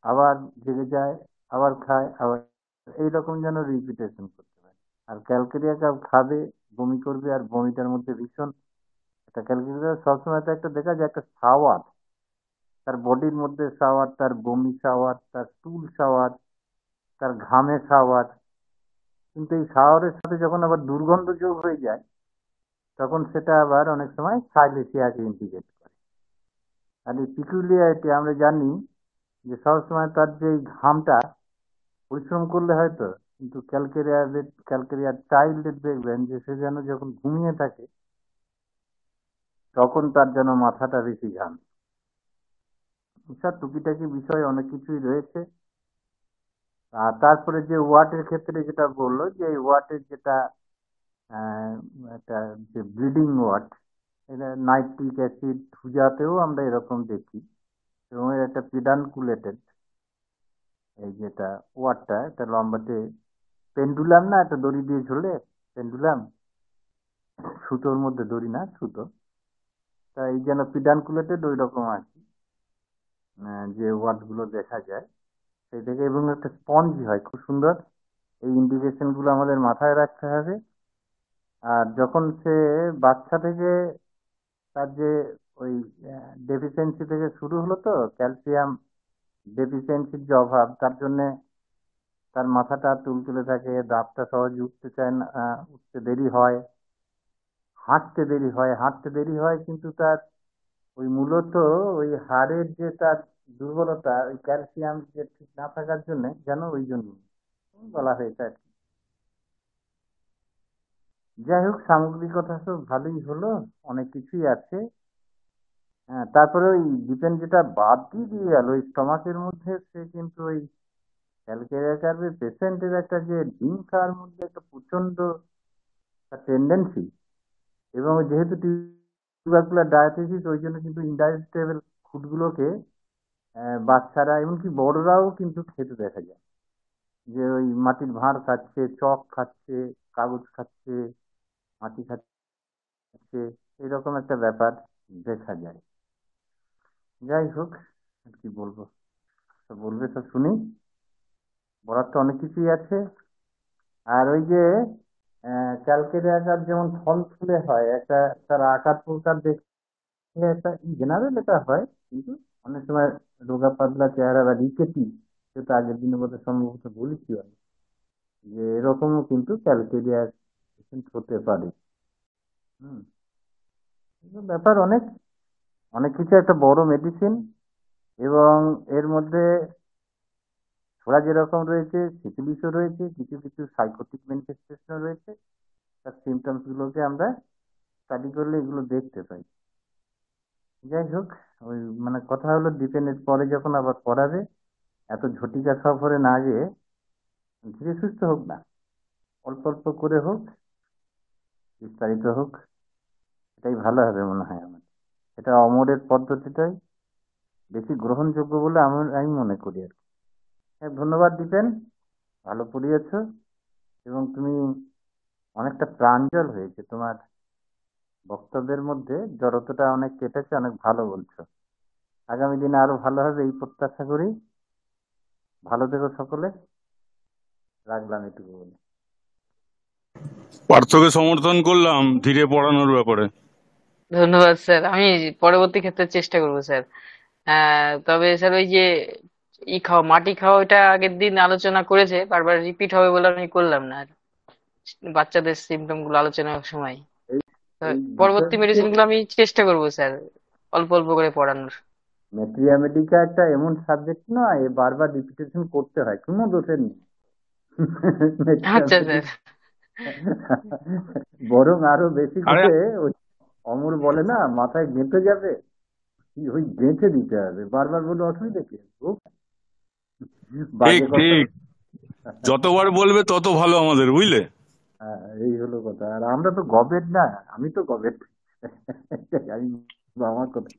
আবার জেগে যায়, আবার খায়, আবার এইরকম যেন রিপিটেশন করতে পারে। আর ক্যালকেরিয়া কাপ খাবে, বমি করবে, আর বমিটার মধ্যে ভীষণ একটা ক্যালকেরিয়া সবসময় তো একটা দেখা যায়, একটা সাওয়ার তার বডির মধ্যে সাওয়ার তার বমি সাওয়ার তার টুল সাওয়ার তার ঘামে সাওয়ার কিন্তু এই সাওয়ারের সাথে যখন আবার দুর্গন্ধ যোগ হয়ে যায়, তখন সেটা আবার অনেক সময় সাইলেসিয়াকে ইন্ডিকেট করে। আর এই পিকুলিয়ারিটি আমরা জানি যে সবসময় তার যে ঘামটা, পরিশ্রম করলে হয়তো, কিন্তু ক্যালকেরিয়ার ক্যালকেরিয়ার চাইল্ডের দেখবেন যে সে যেন যখন ঘুমিয়ে থাকে, তখন তার যেন মাথাটা বেশি ঘাম। এসব টুকিটাকি বিষয় অনেক কিছুই রয়েছে। তারপরে যে ওয়াটের ক্ষেত্রে যেটা বলল, যে ওয়াটের যেটা একটা যে ব্লিডিং ওয়াট এটা নাইট্রিক অ্যাসিড ভুজাতেও আমরা এরকম দেখি। এবং এর একটা পিডানকুলেটেড এই যেটা ওয়াটটা এটা লম্বাতে পেন্ডুলাম না, একটা দড়ি দিয়ে ঝুলে পেন্ডুলাম সুতোর মধ্যে দড়ি না, সুতো তা এই যেন পিডানকুলেটেড ওই রকম আর কি যে ওয়াটগুলো দেখা যায়। সেই থেকে এবং একটা স্পঞ্জ হয়, খুব সুন্দর। এই ইন্ডিকেশনগুলো আমাদের মাথায় রাখতে হবে। আর যখন সে বাচ্চা থেকে, তার যে ওই ডেফিসিয়েন্সি থেকে শুরু হলো তো ক্যালসিয়াম ডেফিসিয়েন্সির যে অভাব, তার জন্য তার মাথাটা তুলতুলে থাকে, দাঁতটা সহজে উঠতে চায় না উঠতে দেরি হয়, হাঁটতে দেরি হয়, হাঁটতে দেরি হয়, কিন্তু তার ওই মূলত ওই হাড়ের যে তার দুর্বলতা ওই ক্যালসিয়াম যে ঠিক না থাকার জন্য যেন ওই জন্য বলা হয়েছে আর কি। যাই হোক সামগ্রিকতা তো ভালোই হলো, অনেক কিছুই আছে। হ্যাঁ তারপরে ওই ডিপেন্ড যেটা বাদ দিয়ে দিয়ে গেল, ওই স্টমাকের মধ্যে সে কিন্তু ওই ক্যালকেরিয়া পেশেন্টের একটা যে ডিম খাওয়ার মধ্যে একটা প্রচণ্ড টেন্ডেন্সি এবং যেহেতু টিউবারকুলার ডায়াবেটিস ওই জন্য কিন্তু ইনডাইজেস্টেবল ফুডগুলোকে বাচ্চারা, এমনকি বড়রাও কিন্তু খেতে দেখা যায়। যে ওই মাটির ভাঁড় খাচ্ছে, চক খাচ্ছে, কাগজ খাচ্ছে, মাটি খাচ্ছে, এরকম একটা ব্যাপার দেখা যায়। যাই হোক, আর কি বলব? বলবে তো শুনি। বলার তো অনেক কিছুই আছে। আর ওই যে ক্যালকেরে আকার যেমন ফল ফুলে হয়, একটা, তার আকার প্রকার দেখে একটা জেনারেল এটা হয়, কিন্তু অনেক সময় রোগা পাতলা চেহারা বা রিকেটি, সেটা আগের দিনে বোধহয় সম্ভবত বলেছি আমি, যে এরকমও কিন্তু ক্যালকেরিয়ার পেশেন্ট হতে পারে। হুম। ব্যাপার অনেক অনেক কিছু একটা বড় মেডিসিন এবং এর মধ্যে ছোড়া যেরকম রয়েছে সিফিলিসও রয়েছে, কিছু কিছু সাইকোটিক ম্যানিফেস্টেশন রয়েছে, তার সিমটমস গুলোকে আমরা স্টাডি করলে এগুলো দেখতে পাই। যাই হোক, ওই মানে কথা হলো ডিপেন্ডেন্ট পরে যখন আবার করাবে এত ঝটিকা সফরে না গিয়ে ধীরে সুস্থ হোক না। অল্প অল্প করে হোক, বিস্তারিত হোক, এটাই ভালো হবে মনে হয় আমার। এটা অমরের পদ্ধতিটাই বেশি গ্রহণযোগ্য বলে আমি আমি মনে করি আর কি। হ্যাঁ ধন্যবাদ দিতেন ভালো পড়িয়েছ, এবং তুমি অনেকটা প্রাঞ্জল হয়েছে তোমার বক্তব্যের মধ্যে জড়তাটা অনেক কেটেছে অনেক ভালো বলছো। আগামী দিনে আরও ভালো হবে এই প্রত্যাশা করি। ভালো থেকো সকলে। রাখলাম এটুকু বলে। পার্থকে সমর্থন করলাম ধীরে পড়ানোর ব্যাপারে। ধন্যবাদ স্যার আমি পরবর্তী ক্ষেত্রে চেষ্টা করব স্যার। তবে স্যার ওই যে ই খাওয়া মাটি খাওয়া ওইটা আগের দিন আলোচনা করেছে বারবার রিপিট হবে বলে আমি করলাম না আর। বাচ্চাদের সিমটমগুলো আলোচনার সময়। পরবর্তী মেডিসিনগুলো আমি চেষ্টা করব স্যার। অল্প অল্প করে পড়ানোর। ম্যাট্রিয়া একটা এমন সাবজেক্ট নয় এ বারবার রিপিটেশন করতে হয়। কোনো দোষের নেই। আচ্ছা স্যার। <laughs> বরং আরও বেশি করে ওই অমর বলে না মাথায় গেঁথে যাবে। কি ওই গেঁথে দিতে হবে। বারবার বলে অসুবিধা কি? ঠিক ঠিক। যতবার বলবে তত ভালো আমাদের বুঝলে? হ্যাঁ, এই হলো কথা। আর আমরা তো গবেট না আমি তো গবেট আমি আমার কথা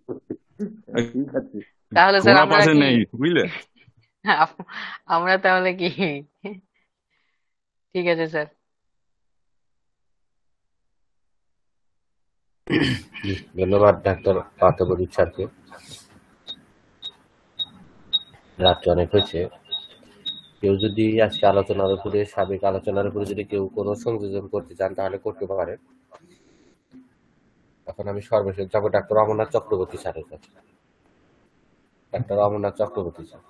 ঠিক আছে। তাহলে স্যার আমরা পাশে কি নেই বুঝলে? আমরা তাহলে কি? ঠিক আছে স্যার। ধন্যবাদ ডাক্তার পার্থপ্রদীপ স্যারকে। রাত্রে অনেক হয়েছে। কেউ যদি আজকে আলোচনার উপরে সাবেক আলোচনার উপরে যদি কেউ কোনো সংযোজন করতে চান তাহলে করতে পারেন। এখন আমি সর্বশেষ যাব ডাক্তার অমরনাথ চক্রবর্তী স্যারের কাছে। Doctor Amarnath Chakraborty sir.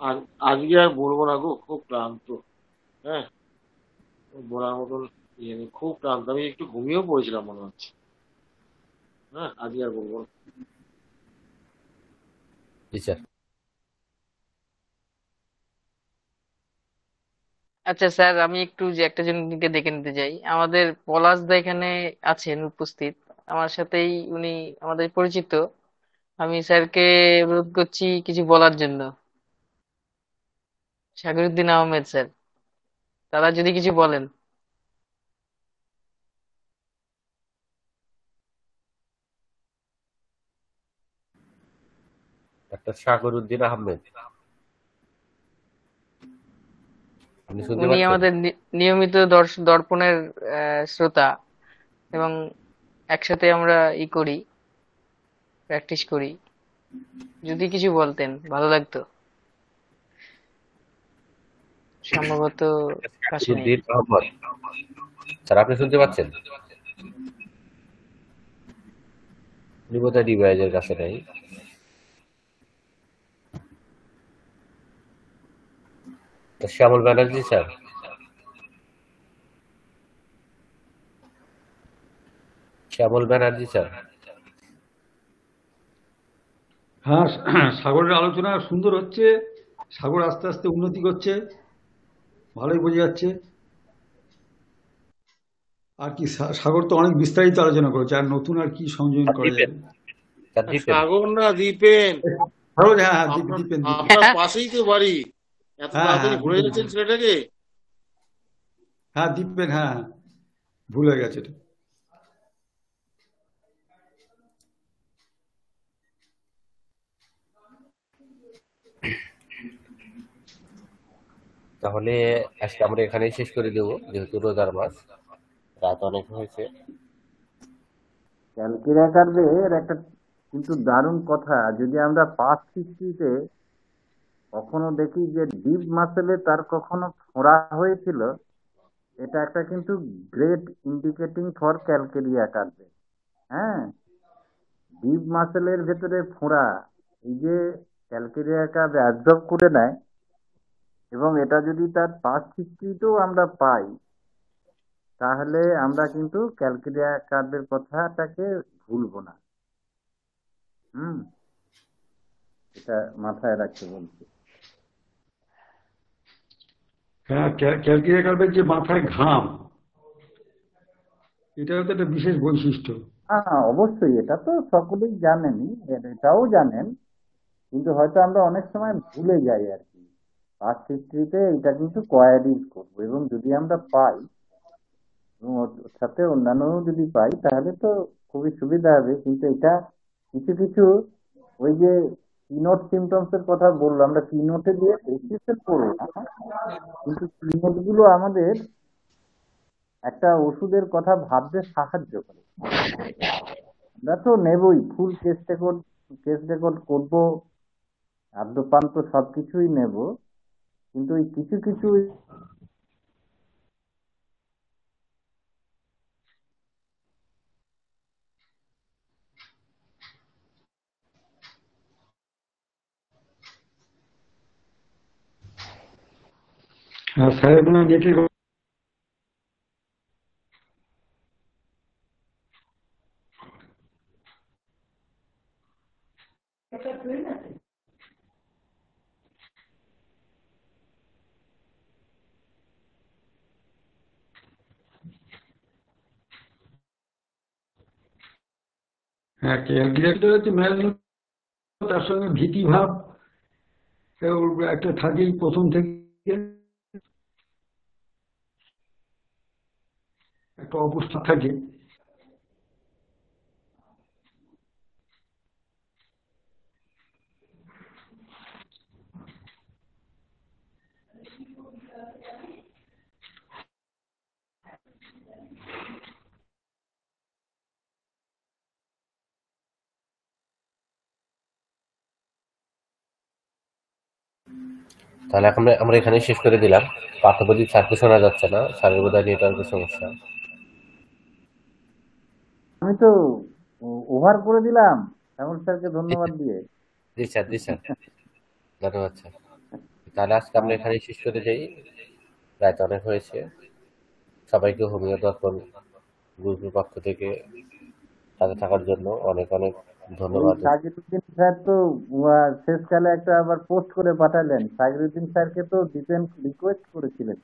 আর আজকে আর বলব না গো খুব ক্লান্ত। হ্যাঁ? বলার মতন ইয়ে খুব ক্লান্ত। আমি একটু ঘুমিয়েও পড়েছিলাম মনে হচ্ছে। হ্যাঁ? আজকে আর বলব না। জি স্যার। আচ্ছা স্যার, আমি একটু যে একটা জনকে ডেকে নিতে চাই। আমাদের পলাশ দা এখানে আছেন, উপস্থিত। আমার সাথেই উনি আমাদের পরিচিত। আমি স্যারকে অনুরোধ করছি কিছু বলার জন্য। সাগরুদ্দিন আহমেদ, স্যার। তারা যদি কিছু বলেন। ডাক্তার সাগর উদ্দিন আহমেদ আপনি শুনতে উনি আমাদের নিয়মিত দর্পণের শ্রোতা এবং একসাথে আমরা ই করি প্র্যাকটিস করি। যদি কিছু বলতেন ভালো লাগতো। সম্ভবত স্যার আপনি শুনতে পাচ্ছেন? ডিভাইসের কাছে নেই। শ্যামল ব্যানার্জি স্যার? শ্যামল ব্যানার্জি স্যার? হ্যাঁ সাগরের আলোচনা সুন্দর হচ্ছে সাগর আস্তে আস্তে উন্নতি করছে ভালোই বোঝা যাচ্ছে। আর কি সা- সাগর তো অনেক বিস্তারিত আলোচনা করেছে আর নতুন আর কি সংযোজন করা যাবে সাগর না দীপেন। হ্যাঁ হ্যাঁ দীপ- দীপেন দীপেন। আপনার পাশেই তো বাড়ি। এত হ্যাঁ, তাড়াতাড়ি হ্যাঁ, ভুলে যাচ্ছেন ছেলেটাকে হ্যাঁ দীপেন হ্যাঁ ভুল গেছে এটা। তাহলে আজকে আমরা এখানেই শেষ করে দেবো যেহেতু রোজার মাস রাত অনেক হয়েছে ক্যালকেরিয়া কার্ভের একটা কিন্তু দারুণ কথা যদি আমরা পাস্ট হিস্ট্রিতে কখনো দেখি যে ডিপ মাসেলে তার কখনো ফোড়া হয়েছিল, এটা একটা কিন্তু গ্রেট ইন্ডিকেটিং ফর ক্যালকেরিয়া কার্ভে হ্যাঁ? ডিপ মাসেলের ভেতরে ফোড়া, এই যে ক্যালকেরিয়া কার্ভ অ্যাবজর্ব করে নেয়, এবং এটা যদি তার পাস্ট হিস্ট্রিতেও আমরা পাই, তাহলে আমরা কিন্তু ক্যালকেরিয়া কার্ভের কথাটাকে ভুলবো না। হুম? এটা মাথায় রাখতে বলছি। হ্যাঁ ক্যাল- ক্যালকেরিয়া কার্ভের যে মাথায় ঘাম, এটাও তো একটা বিশেষ বৈশিষ্ট্য। হ্যাঁ অবশ্যই, এটা তো সকলেই জানেনই এটাও জানেন, কিন্তু হয়তো আমরা অনেক সময় ভুলে যাই আর কি। পাস্ট হিস্ট্রিতে এটা কিন্তু কোয়ারিজ করব, এবং যদি আমরা পাই, এবং সাথে অন্যান্য যদি পাই, তাহলে তো খুবই সুবিধা হবে, কিন্তু এটা কিছু কিছু ওই যে কিনোট সিমটমস এর কথা বলল। আমরা কিনোটে দিয়ে প্রেসক্রিপশন করব। কিন্তু কিনোটগুলো আমাদের একটা ওষুধের কথা ভাবতে সাহায্য করে। আমরা তো নেবই। Full case record case record করব। আদ্যপান্ত সবকিছুই নেব। কিন্তু ওই কিছু কিছু স্যারের মনে হয় হচ্ছে তার সঙ্গে ভীতি ভাব। একটা থাকেই প্রথম থেকে। একটা অবস্থা থাকে। তাহলে এখন আমরা- আমরা এখানেই শেষ করে দিলাম। পার্থপ্রদীপ স্যারকে শোনা যাচ্ছে না। স্যারের বোধহয় নেটওয়ার্কের সমস্যা। আমি তো ওভার করে দিলাম। শ্যামল স্যারকে ধন্যবাদ দিয়ে। জি স্যার জি স্যার। ধন্যবাদ স্যার। তাহলে আজকে আমরা এখানেই শেষ করে যাই রাত অনেক হয়েছে। সবাইকে হোমিও দর্পণ গ্রুপের পক্ষ থেকে সাথে থাকার জন্য অনেক অনেক ধন্যবাদ। সাকিরুদ্দিন স্যার তো শেষকালে একটা আবার পোস্ট করে পাঠালেন। সাকিরুদ্দিন স্যারকে তো দীপেন রিকোয়েস্ট করেছিলেন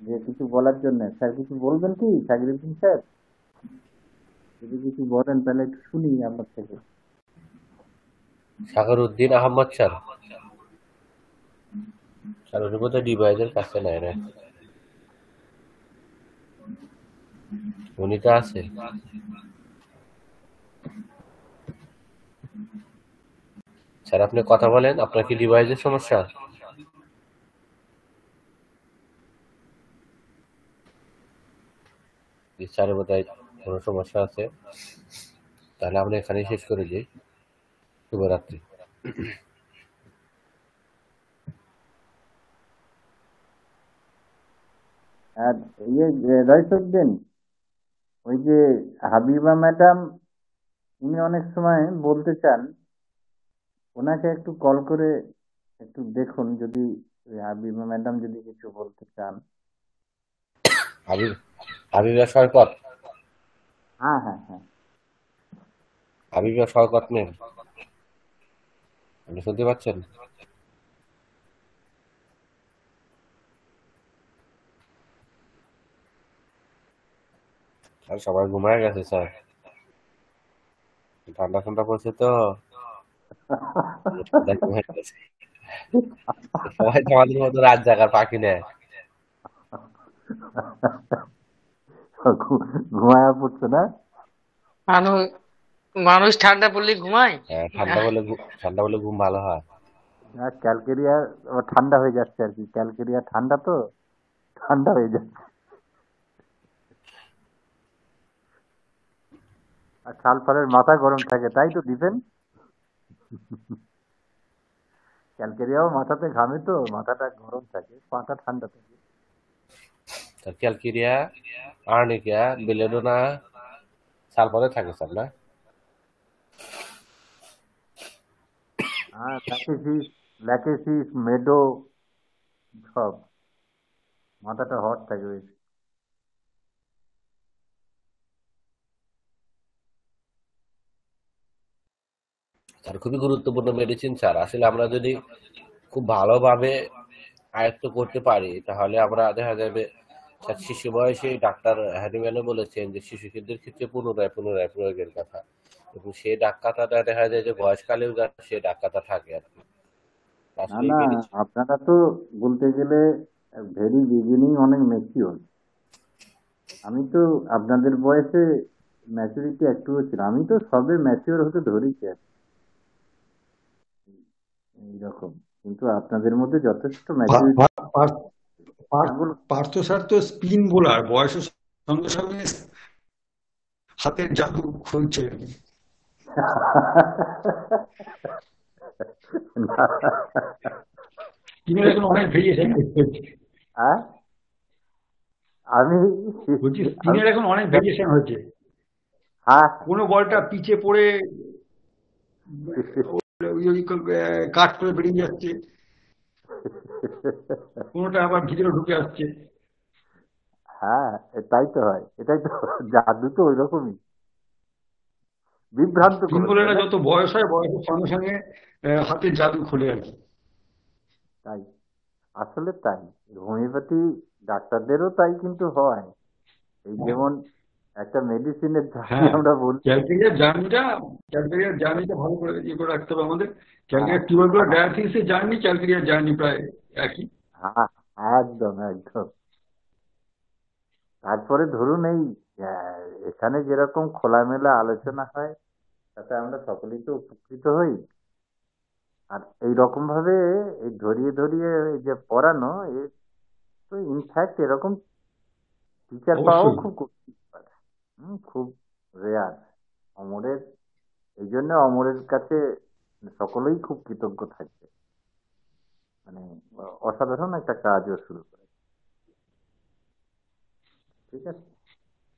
যে কিছু বলার জন্য। স্যার কিছু বলবেন কি সাকিরুদ্দিন স্যার? যদি কিছু বলেন তাহলে একটু শুনি আপনার থেকে। সাগর উদ্দিন আহমদ স্যার। স্যার ডিভাইসের কাছে নাই রে। উনি তো আছে। স্যার, আপনি কথা বলেন, আপনার কি ডিভাইসের সমস্যা? স্যারের বোধহয় কোনো সমস্যা আছে? তাহলে আমরা এখানেই শেষ করে দিই। শুভরাত্রি। আর ইয়ে রয়সুদ্দিন ওই যে হাবিবা ম্যাডাম উনি অনেক সময় বলতে চান ওনাকে একটু কল করে একটু দেখুন যদি হাবিবা ম্যাডাম যদি কিছু বলতে চান। হাবিব হাবিবা সৈকত হ্যাঁ হ্যাঁ হ্যাঁ। হাবিবা ম্যাম আপনি শুনতে পাচ্ছেন? আর সবাই ঘুমায় গেছে স্যার। ঠান্ডা ঠান্ডা পড়ছে তো। সবাই <laughs> ঘুমায় গেছে। সবাই তো আমাদের মতো রাত জাগার পাখি নেয়। ঘুমায়া পড়ছে না? মানুষ মানুষ ঠান্ডা পড়লে ঘুমায়? হ্যাঁ, ঠান্ডা বলে ঠান্ডা বলে ঘুম ভালো হয়। না ক্যালকেরিয়া ও ঠান্ডা হয়ে যাচ্ছে আর কি। ক্যালকেরিয়া ঠান্ডা তো? ঠান্ডা হয়ে যাচ্ছে। আর সালফারের মাথা গরম থাকে তাই তো দিবেন? ক্যালকেরিয়াও মাথাতে ঘামে তো মাথাটা গরম থাকে মাথা ঠান্ডা থাকে। স্যার ক্যালকেরিয়া আর্নিকা বেলেডোনা সালফারে থাকে স্যার না? হ্যাঁ ল্যাকেসিস ল্যাকেসিস মেডো সব। মাথাটা হট থাকে বেশি। স্যার খুবই গুরুত্বপূর্ণ মেডিসিন স্যার। আসলে আমরা যদি খুব ভালোভাবে আয়ত্ত করতে পারি তাহলে আমরা দেখা যাবে স্যার শিশু বয়সে ডাক্তার হ্যানিম্যানও বলেছেন যে শিশু শিশুদের ক্ষেত্রে পুনরায় পুনরায় প্রয়োগের কথা। এবং সেই ডাক্তারটা দেখা যায় যে বয়সকালেও যার সেই ডাক্তারটা থাকে আর কি। না আপনারা তো বলতে গেলে ভেরি বিগিনিং অনেক ম্যাচিওর। আমি তো আপনাদের বয়সে ম্যাচুরিটি একটুও ছিল আমি তো সবে ম্যাচিওর হতে ধরেছি আর। এইরকম। কিন্তু আপনাদের মধ্যে যথেষ্ট ম্যাচুরিটি পার্থ স্যার তো স্পিন বোলার বয়সের সঙ্গে সঙ্গে হাতের জাদু খুলছে। অনেক ভেরিয়েশন হ্যাঁ? আমি? বলছি স্পিনের এখন অনেক ভেরিয়েশন হচ্ছে হ্যাঁ। কোনো বলটা পিছে পড়ে <laughs> কাট করে বেরিয়ে যাচ্ছে। কোনোটা আবার ভিতরে ঢুকে আসছে। হ্যাঁ তাই তো হয় এটাই তো জাদু তো ওই রকমই বিভ্রান্ত? যত বয়স হয় বয়সের সঙ্গে সঙ্গে হাতের জাদু খোলে আর কি। তাই আসলে তাই। হোমিওপ্যাথি ডাক্তারদেরও তাই কিন্তু হয়। এই যেমন একটা মেডিসিনের হ্যাঁ। আমরা বলি ক্যালকেরিয়ার জার্নিটা ক্যালকেরিয়ার জার্নিটা ভালো করে ইয়ে করে রাখতে হবে আমাদের। ক্যালকেরিয়ার টিউবারকুলার ডায়াথিসের জার্নি ক্যালকেরিয়ার জার্নি প্রায় একই। হ্যাঁ একদম একদম। তারপরে ধরুন এই এখানে যেরকম খোলামেলা আলোচনা হয় তাতে আমরা সকলেই তো উপকৃত হই। আর এই রকম ভাবে এই ধরিয়ে ধরিয়ে এই যে পড়ানো এ তো ইনফ্যাক্ট এরকম টিচার পাওয়াও খুব কঠিন। খুব রেয়ার অমরের এই জন্য অমরের কাছে সকলেই খুব কৃতজ্ঞ থাকবে মানে অসাধারণ একটা কাজও শুরু করে। ঠিক আছে?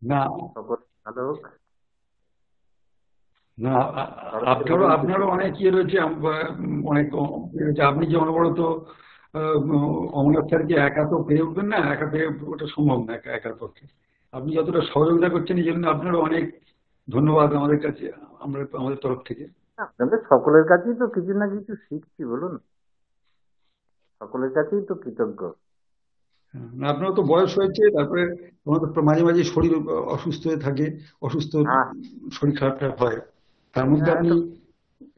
না। সকল ভালো হোক। না আপনারও আপনারও অনেক ইয়ে রয়েছে অনেক ইয়ে রয়েছে। আপনি যে অনবরত অমরনাথ স্যারকে একা তো পেরে উঠবেন না একা পেরে ওটা সম্ভব না একা একার পক্ষে। আপনি যতটা সহযোগিতা করছেন এই জন্য আপনারও অনেক ধন্যবাদ আমাদের কাছে আমরা আমাদের তরফ থেকে। আপনাদের সকলের কাছেই তো কিছু না কিছু শিখছি বলুন। সকলের কাছেই তো কৃতজ্ঞ। না আপনার তো বয়স হয়েছে তারপরে মাঝে মাঝে শরীর অসুস্থ হয়ে থাকে অসুস্থ হ্যাঁ। শরীর খারাপ হয়। তার মধ্যে হ্যাঁ, আপনি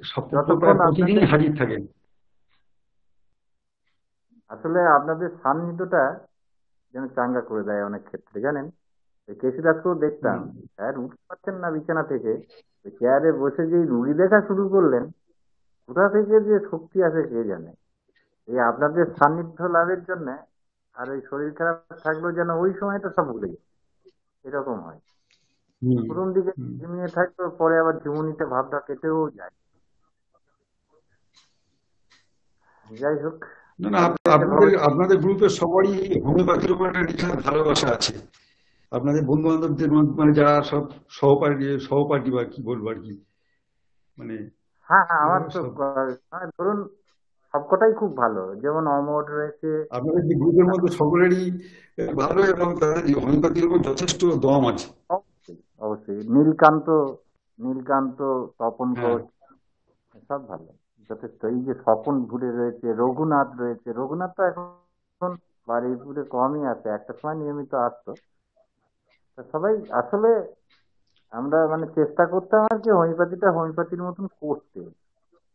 সপ্তাহ প্রতিদিনই হাজির থাকেন। আসলে আপনাদের সান্নিধ্যটা যেন চাঙ্গা করে দেয় অনেক ক্ষেত্রে জানেন? কেসি দাসকেও দেখতাম। স্যার উঠতে পারছেন না বিছানা থেকে। চেয়ারে বসে যেই রুগী দেখা শুরু করলেন কোথা থেকে যে শক্তি আসে কে জানে? এই আপনাদের সান্নিধ্য লাভের জন্য আর ওই শরীর খারাপ থাকলেও যেন ওই সময়টা সব ভুলে যায় এরকম হয়। প্রথম দিকে ঝিমিয়ে থাকতো পরে আবার ঝিমুনিতে ভাবটা কেটেও যায়। যাই হোক। না আপনাদের আপনাদের গ্রুপের সবারই হোমিওপ্যাথির উপর একটা ভালোবাসা আছে। আপনাদের বন্ধু বান্ধবদের মানে যারা সব সহপাঠী সহপাঠী বা কি বলব আর কি মানে হ্যাঁ হ্যাঁ আমার তো মানে ধরুন সবকটাই খুব ভালো। যেমন অমর রয়েছে। আপনাদের যে গ্রুপের মধ্যে সকলেরই ভালো এবং তাদের হোমিওপ্যাথির উপর যথেষ্ট দম আছে। অবশ্যই নীলকান্ত নীলকান্ত তপন হ্যাঁ। ঘোষ সব ভালো যথেষ্ট। এই যে স্বপন ভুলে রয়েছে রঘুনাথ রয়েছে রঘুনাথ তো এখন বারুইপুরে কমই আছে। একটা সময় নিয়মিত আসতো। সবাই আসলে আমরা মানে চেষ্টা করতাম আর কি হোমিওপ্যাথিটা হোমিওপ্যাথির মতন করতে।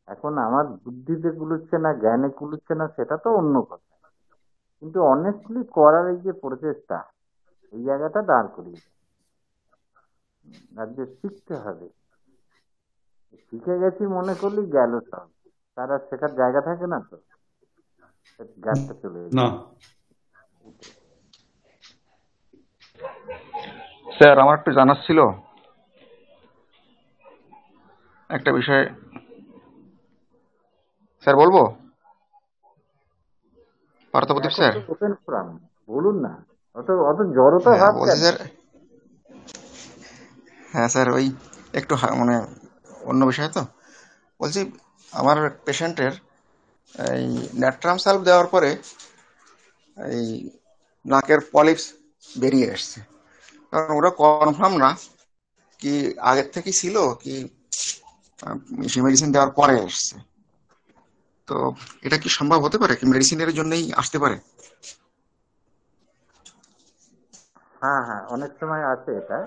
এখন আমার বুদ্ধিতে কুলুচ্ছে না, জ্ঞানে কুলুচ্ছে না, সেটা তো অন্য কথা। কিন্তু অনেস্টলি করার এই যে প্রচেষ্টা, এই জায়গাটা দাঁড় করিয়ে। আর যে শিখতে হবে। শিখে গেছি মনে করলি গেল সব। তার আর শেখার জায়গা থাকে না তো। গ্যাপটা চলে এলো। স্যার আমার একটু জানার ছিল। একটা বিষয়। স্যার বলব? পার্থপ্রদীপ স্যার। বলুন না। অত অত জড়তা হ্যাঁ? স্যার। হ্যাঁ স্যার ওই একটু মানে অন্য বিষয় তো। বলছি আমার পেশেন্টের এই ন্যাট্রাম সালভ দেওয়ার পরে এই নাকের পলিপস বেরিয়ে এসছে। কারণ ওরা কনফার্ম না কি আগের থেকে ছিল কি সে মেডিসিন দেওয়ার পরে এসছে। তো এটা কি সম্ভব হতে পারে? কি মেডিসিনের জন্যই আসতে পারে? হ্যাঁ হ্যাঁ অনেক সময় আছে এটা।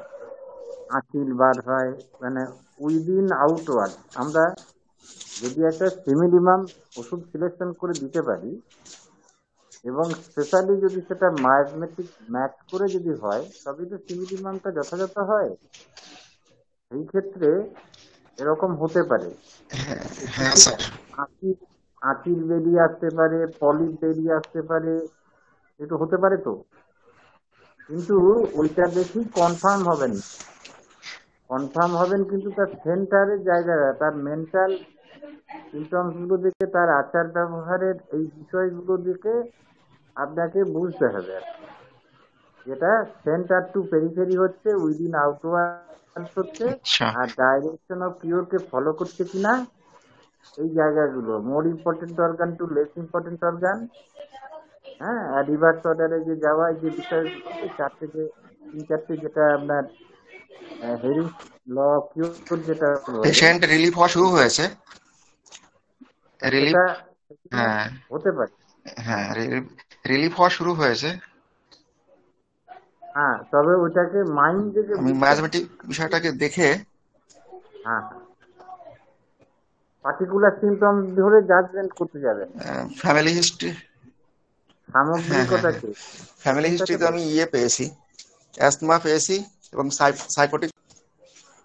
আঁচিল বার হয় মানে উইদিন আউটওয়ার্ড আমরা যদি একটা সিমিলিমাম ওষুধ সিলেকশন করে দিতে পারি এবং স্পেশালি যদি সেটা মায়াজমেটিক ম্যাচ করে যদি হয় তবেই তো সিমিলিমামটা যথাযথ হয়। এই ক্ষেত্রে এরকম হতে পারে। হ্যাঁ হ্যাঁ আঁচিল বেরিয়ে আসতে পারে পলিপ বেরিয়ে আসতে পারে একটু হতে পারে তো? কিন্তু ওইটা দেখি কনফার্ম হবেন। কনফার্ম হবেন কিন্তু তার সেন্টারের জায়গাটা তার মেন্টাল সিমটমসগুলো দেখে তার আচার ব্যবহারের এই বিষয়গুলো দেখে আপনাকে বুঝতে হবে আর যেটা সেন্টার টু পেরিফেরি হচ্ছে উইদিন আউটওয়ার্ড হচ্ছে আচ্ছা। আর ডাইরেকশন অফ কিওরকে ফলো করছে কিনা এই জায়গাগুলো। More important organ to less important organ হ্যাঁ আর রিভার্স অর্ডারে যে যাওয়া যে বিষয়গুলো চারটে যে তিন চারটে যেটা আপনার হেরিং ল যেটা পেশেন্ট রিলিফ হওয়া শুরু হয়েছে। রিলিফ হ্যাঁ হতে পারে। হ্যাঁ রিলিফ হওয়া শুরু হয়েছে। হ্যাঁ তবে ওটাকে মাইন্ড থেকে ম্যাথমেটিক বিষয়টাকে দেখে হ্যাঁ পার্টিকুলার সিমটম ধরে জাজমেন্ট করতে যাবেন ফ্যামিলি হিস্ট্রি সামগ্রিকতাকে ফ্যামিলি হিস্ট্রিতে আমি ইয়ে পেয়েছি অ্যাস্তমা পেয়েছি এবং সাইকোটিক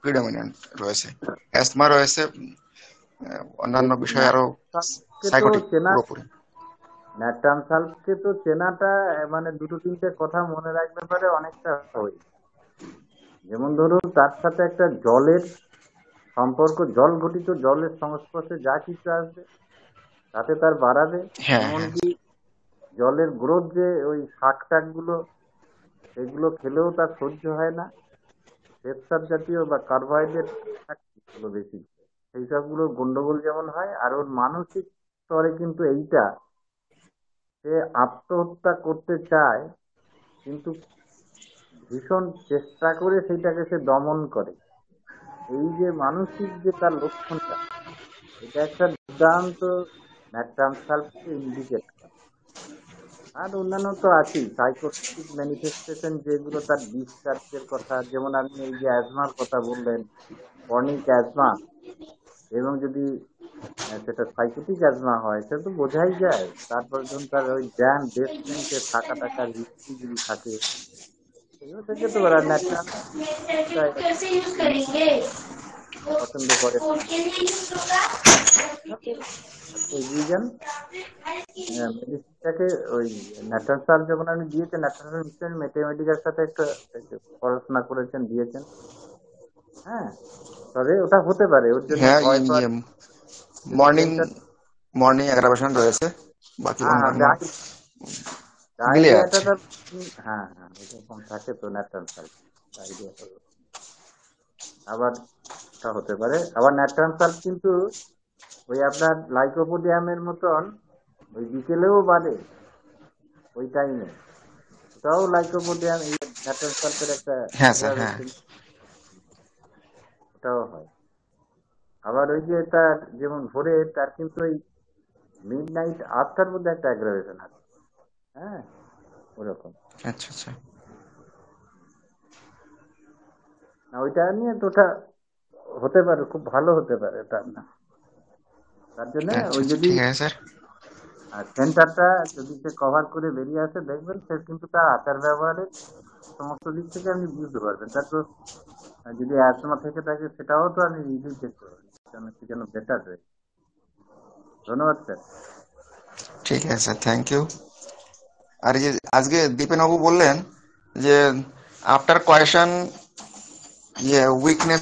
প্রিডমিনেন্ট রয়েছে। অ্যাস্তমা রয়েছে অন্যান্য বিষয় আরও সাইকোটিক চেনা- পুরোপুরি। ন্যাট্রাম সালফকে তো চেনাটা মানে দুটো তিনটে কথা মনে রাখতে পারে অনেকটা হয়। যেমন ধরুন তার সাথে একটা জলের সম্পর্ক জল ঘটিত জলের সংস্পর্শে যা কিছু আসবে তাতে তার বাড়াবে। হ্যাঁ, এমনকি জলের গ্রোথ যে ওই শাক টাকগুলো সেগুলো খেলেও তার সহ্য হয় না। শ্বেতসার জাতীয় বা কার্বোহাইড্রেট বেশি। সেই সবগুলো গন্ডগোল যেমন হয় আর ওর মানসিক স্তরে কিন্তু এইটা সে আত্মহত্যা করতে চায়, কিন্তু ভীষণ চেষ্টা করে সেটাকে সে দমন করে। এই যে মানসিক যে তার লক্ষণটা, এটা একটা দুর্দান্ত ন্যাট্রাম সালফকে ইন্ডিকেট করে আর অন্যান্য তো আছেই সাইকোটিক ম্যানিফেস্টেশন যেগুলো তার ডিসচার্জের কথা, যেমন আপনি এই যে অ্যাজমার কথা বললেন ক্রনিক অ্যাজমা এবং যদি হ্যাঁ, সেটা সাইকোটিক না হয় সেটা তো বোঝাই যায়। তারপর যখন তার ওই জ্ঞান বেসমেন্টে থাকা টাকার হিস্ট্রিগুলি থাকে। ম্যাথামেটিক্যাল স্যার সাথে একটা পড়াশোনা করেছেন দিয়েছেন। হ্যাঁ তবে ওটা হতে পারে ওর জন্য হ্যাঁ, মর্নিং মর্নিং এগারো পার্সেন্ট রয়েছে। বাকি হ্যাঁ হ্যাঁ হ্যাঁ হ্যাঁ এরকম থাকে তো ন্যাচারাল সাল আবার হতে পারে। আবার ন্যাচারাল সাল কিন্তু ওই আপনার লাইকোপোডিয়ামের মতন ওই বিকেলেও বাড়ে ওই টাইমে লাইকোপোডিয়াম একটা হ্যাঁ স্যার হ্যাঁ। ওটাও হয়। আবার ওই যে তার যেমন ভোরে তার কিন্তু ওই মিড নাইট আটটার মধ্যে একটা অ্যাগ্রাভেশন আছে। হ্যাঁ? ওরকম। আচ্ছা আচ্ছা। না ওইটা নিয়ে তো ওটা হতে পারে খুব ভালো হতে পারে তার না। তার জন্য আচ্ছা ওই আচ্ছা যদি আছে সেন্টারটা যদি সে কভার করে বেরিয়ে আসে দেখবেন সে কিন্তু তার আচার ব্যবহারের সমস্ত দিক থেকে আপনি বুঝতে পারবেন। তার তো যদি অ্যাসমা থেকে থাকে সেটাও তো আপনি নিজেই দেখতে পারবেন রয়ে ধন্যবাদ স্যার ঠিক আছে থ্যাংক ইউ আর যে আজকে দীপেনবাবু বললেন যে আফটার কোয়েশন ইয়ে উইকনেস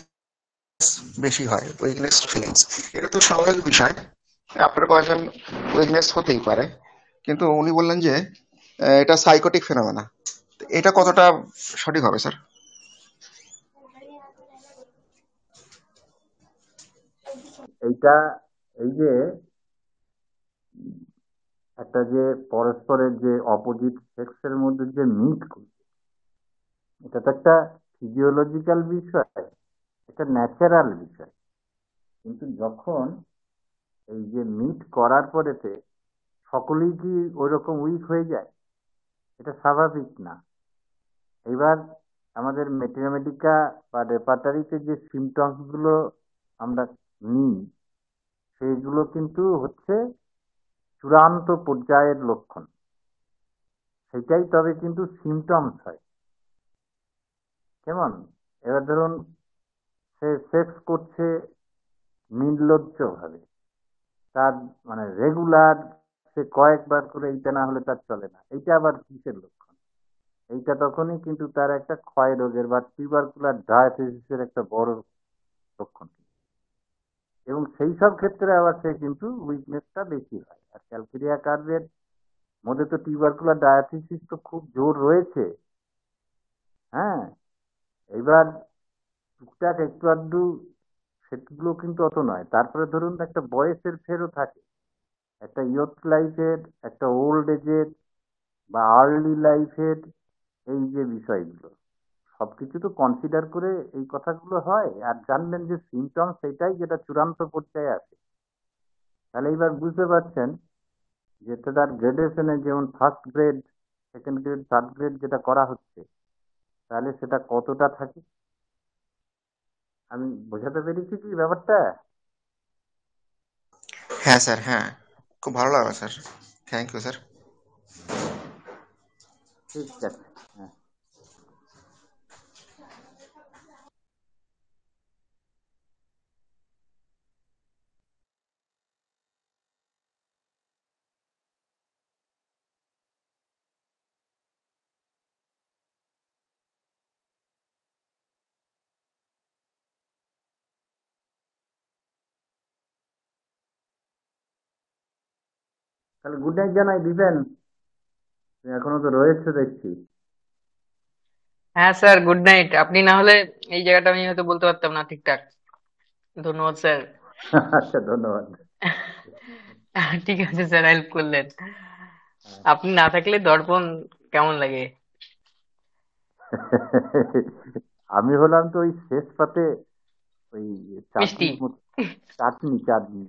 বেশি হয় উইকনেস ফিলিংস এটা তো স্বাভাবিক বিষয় আফটার কোয়েশন উইকনেস হতেই পারে। কিন্তু উনি বললেন যে এটা সাইকোটিক ফেনোমেনা এটা কতটা সঠিক হবে স্যার এইটা, এই যে একটা যে পরস্পরের যে অপোজিট সেক্সের মধ্যে যে মিট এটা তো একটা ফিজিওলজিক্যাল বিষয়, একটা ন্যাচারাল বিষয়। কিন্তু যখন এই যে মিট করার পরেতে সকলেই কি ওইরকম উইক হয়ে যায়? এটা স্বাভাবিক না। এবার আমাদের ম্যাথমেটিকা বা রেপার্টারিতে যে সিমটমসগুলো আমরা নিই। সেইগুলো কিন্তু হচ্ছে চূড়ান্ত পর্যায়ের লক্ষণ। সেটাই তবে কিন্তু সিমটমস হয়। কেমন? এবার ধরুন, সে সেক্স করছে নির্লজ্জ ভাবে তার মানে রেগুলার সে কয়েকবার করে এইটা না হলে তার চলে না। এইটা আবার কিসের লক্ষণ? এইটা তখনই কিন্তু তার একটা ক্ষয় রোগের বা টিউবারকুলার ডায়াথিসিসের একটা বড় লক্ষণ। এবং সেই সব ক্ষেত্রে আবার সে কিন্তু উইকনেসটা বেশি হয়। আর ক্যালকেরিয়া কার্ভের মধ্যে তো টিউবারকুলার ডায়াথিসিস তো খুব জোর রয়েছে। হ্যাঁ? এবার টুকটাক একটু আধটু সেগুলো কিন্তু অত নয়। তারপরে ধরুন একটা বয়সের ফেরও থাকে। একটা ইয়থ লাইফের একটা ওল্ড এজের বা আর্লি লাইফের এই যে বিষয়গুলো। সবকিছু তো কনসিডার করে এই কথাগুলো হয়। আর জানবেন যে সিমটম সেটাই যেটা চূড়ান্ত পর্যায়ে আছে তাহলে এইবার বুঝতে পারছেন যে তার গ্রেডেশনে যেমন first grade second grade third grade যেটা করা হচ্ছে তাহলে সেটা কতটা থাকে? আমি বোঝাতে পেরেছি কি ব্যাপারটা? হ্যাঁ স্যার হ্যাঁ। খুব ভালো লাগল স্যার। থ্যাংক ইউ স্যার ঠিক আছে হ্যাঁ তাহলে গুড নাইট জানাই দিবেন? এখনও তো রয়েছে দেখছি। হ্যাঁ স্যার গুড নাইট আপনি না হলে এই জায়গাটা আমি হয়তো বলতে পারতাম না ঠিকঠাক। ধন্যবাদ স্যার। <laughs> আচ্ছা ধন্যবাদ। <laughs> ঠিক আছে স্যার হেল্প করলেন। আপনি না থাকলে দর্পণ কেমন লাগে? <laughs> আমি হলাম তো ওই শেষ পাতে ওই মিষ্টি। মতো চাটনি চাটনি।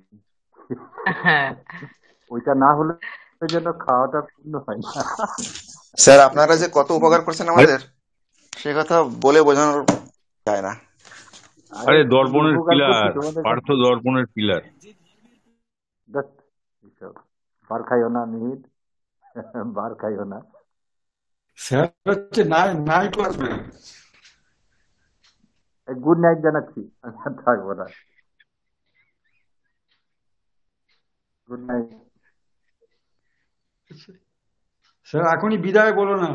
হ্যাঁ। ওইটা না হলে জন্য খাওয়াটা পূর্ণ হয় না। স্যার আপনারা যে কত উপকার করছেন আমাদের সে কথা বলে বোঝানোর যায় না। আরে দর্পণের পিলার পার্থ দর্পণের পিলার। বার খাইও না মিহির বার খাইও না। স্যার হচ্ছে নাই নাইট ওয়াচম্যান গুড নাইট জানাচ্ছি থাকব না। গুড নাইট স্যার এখনই বিদায় বলো না।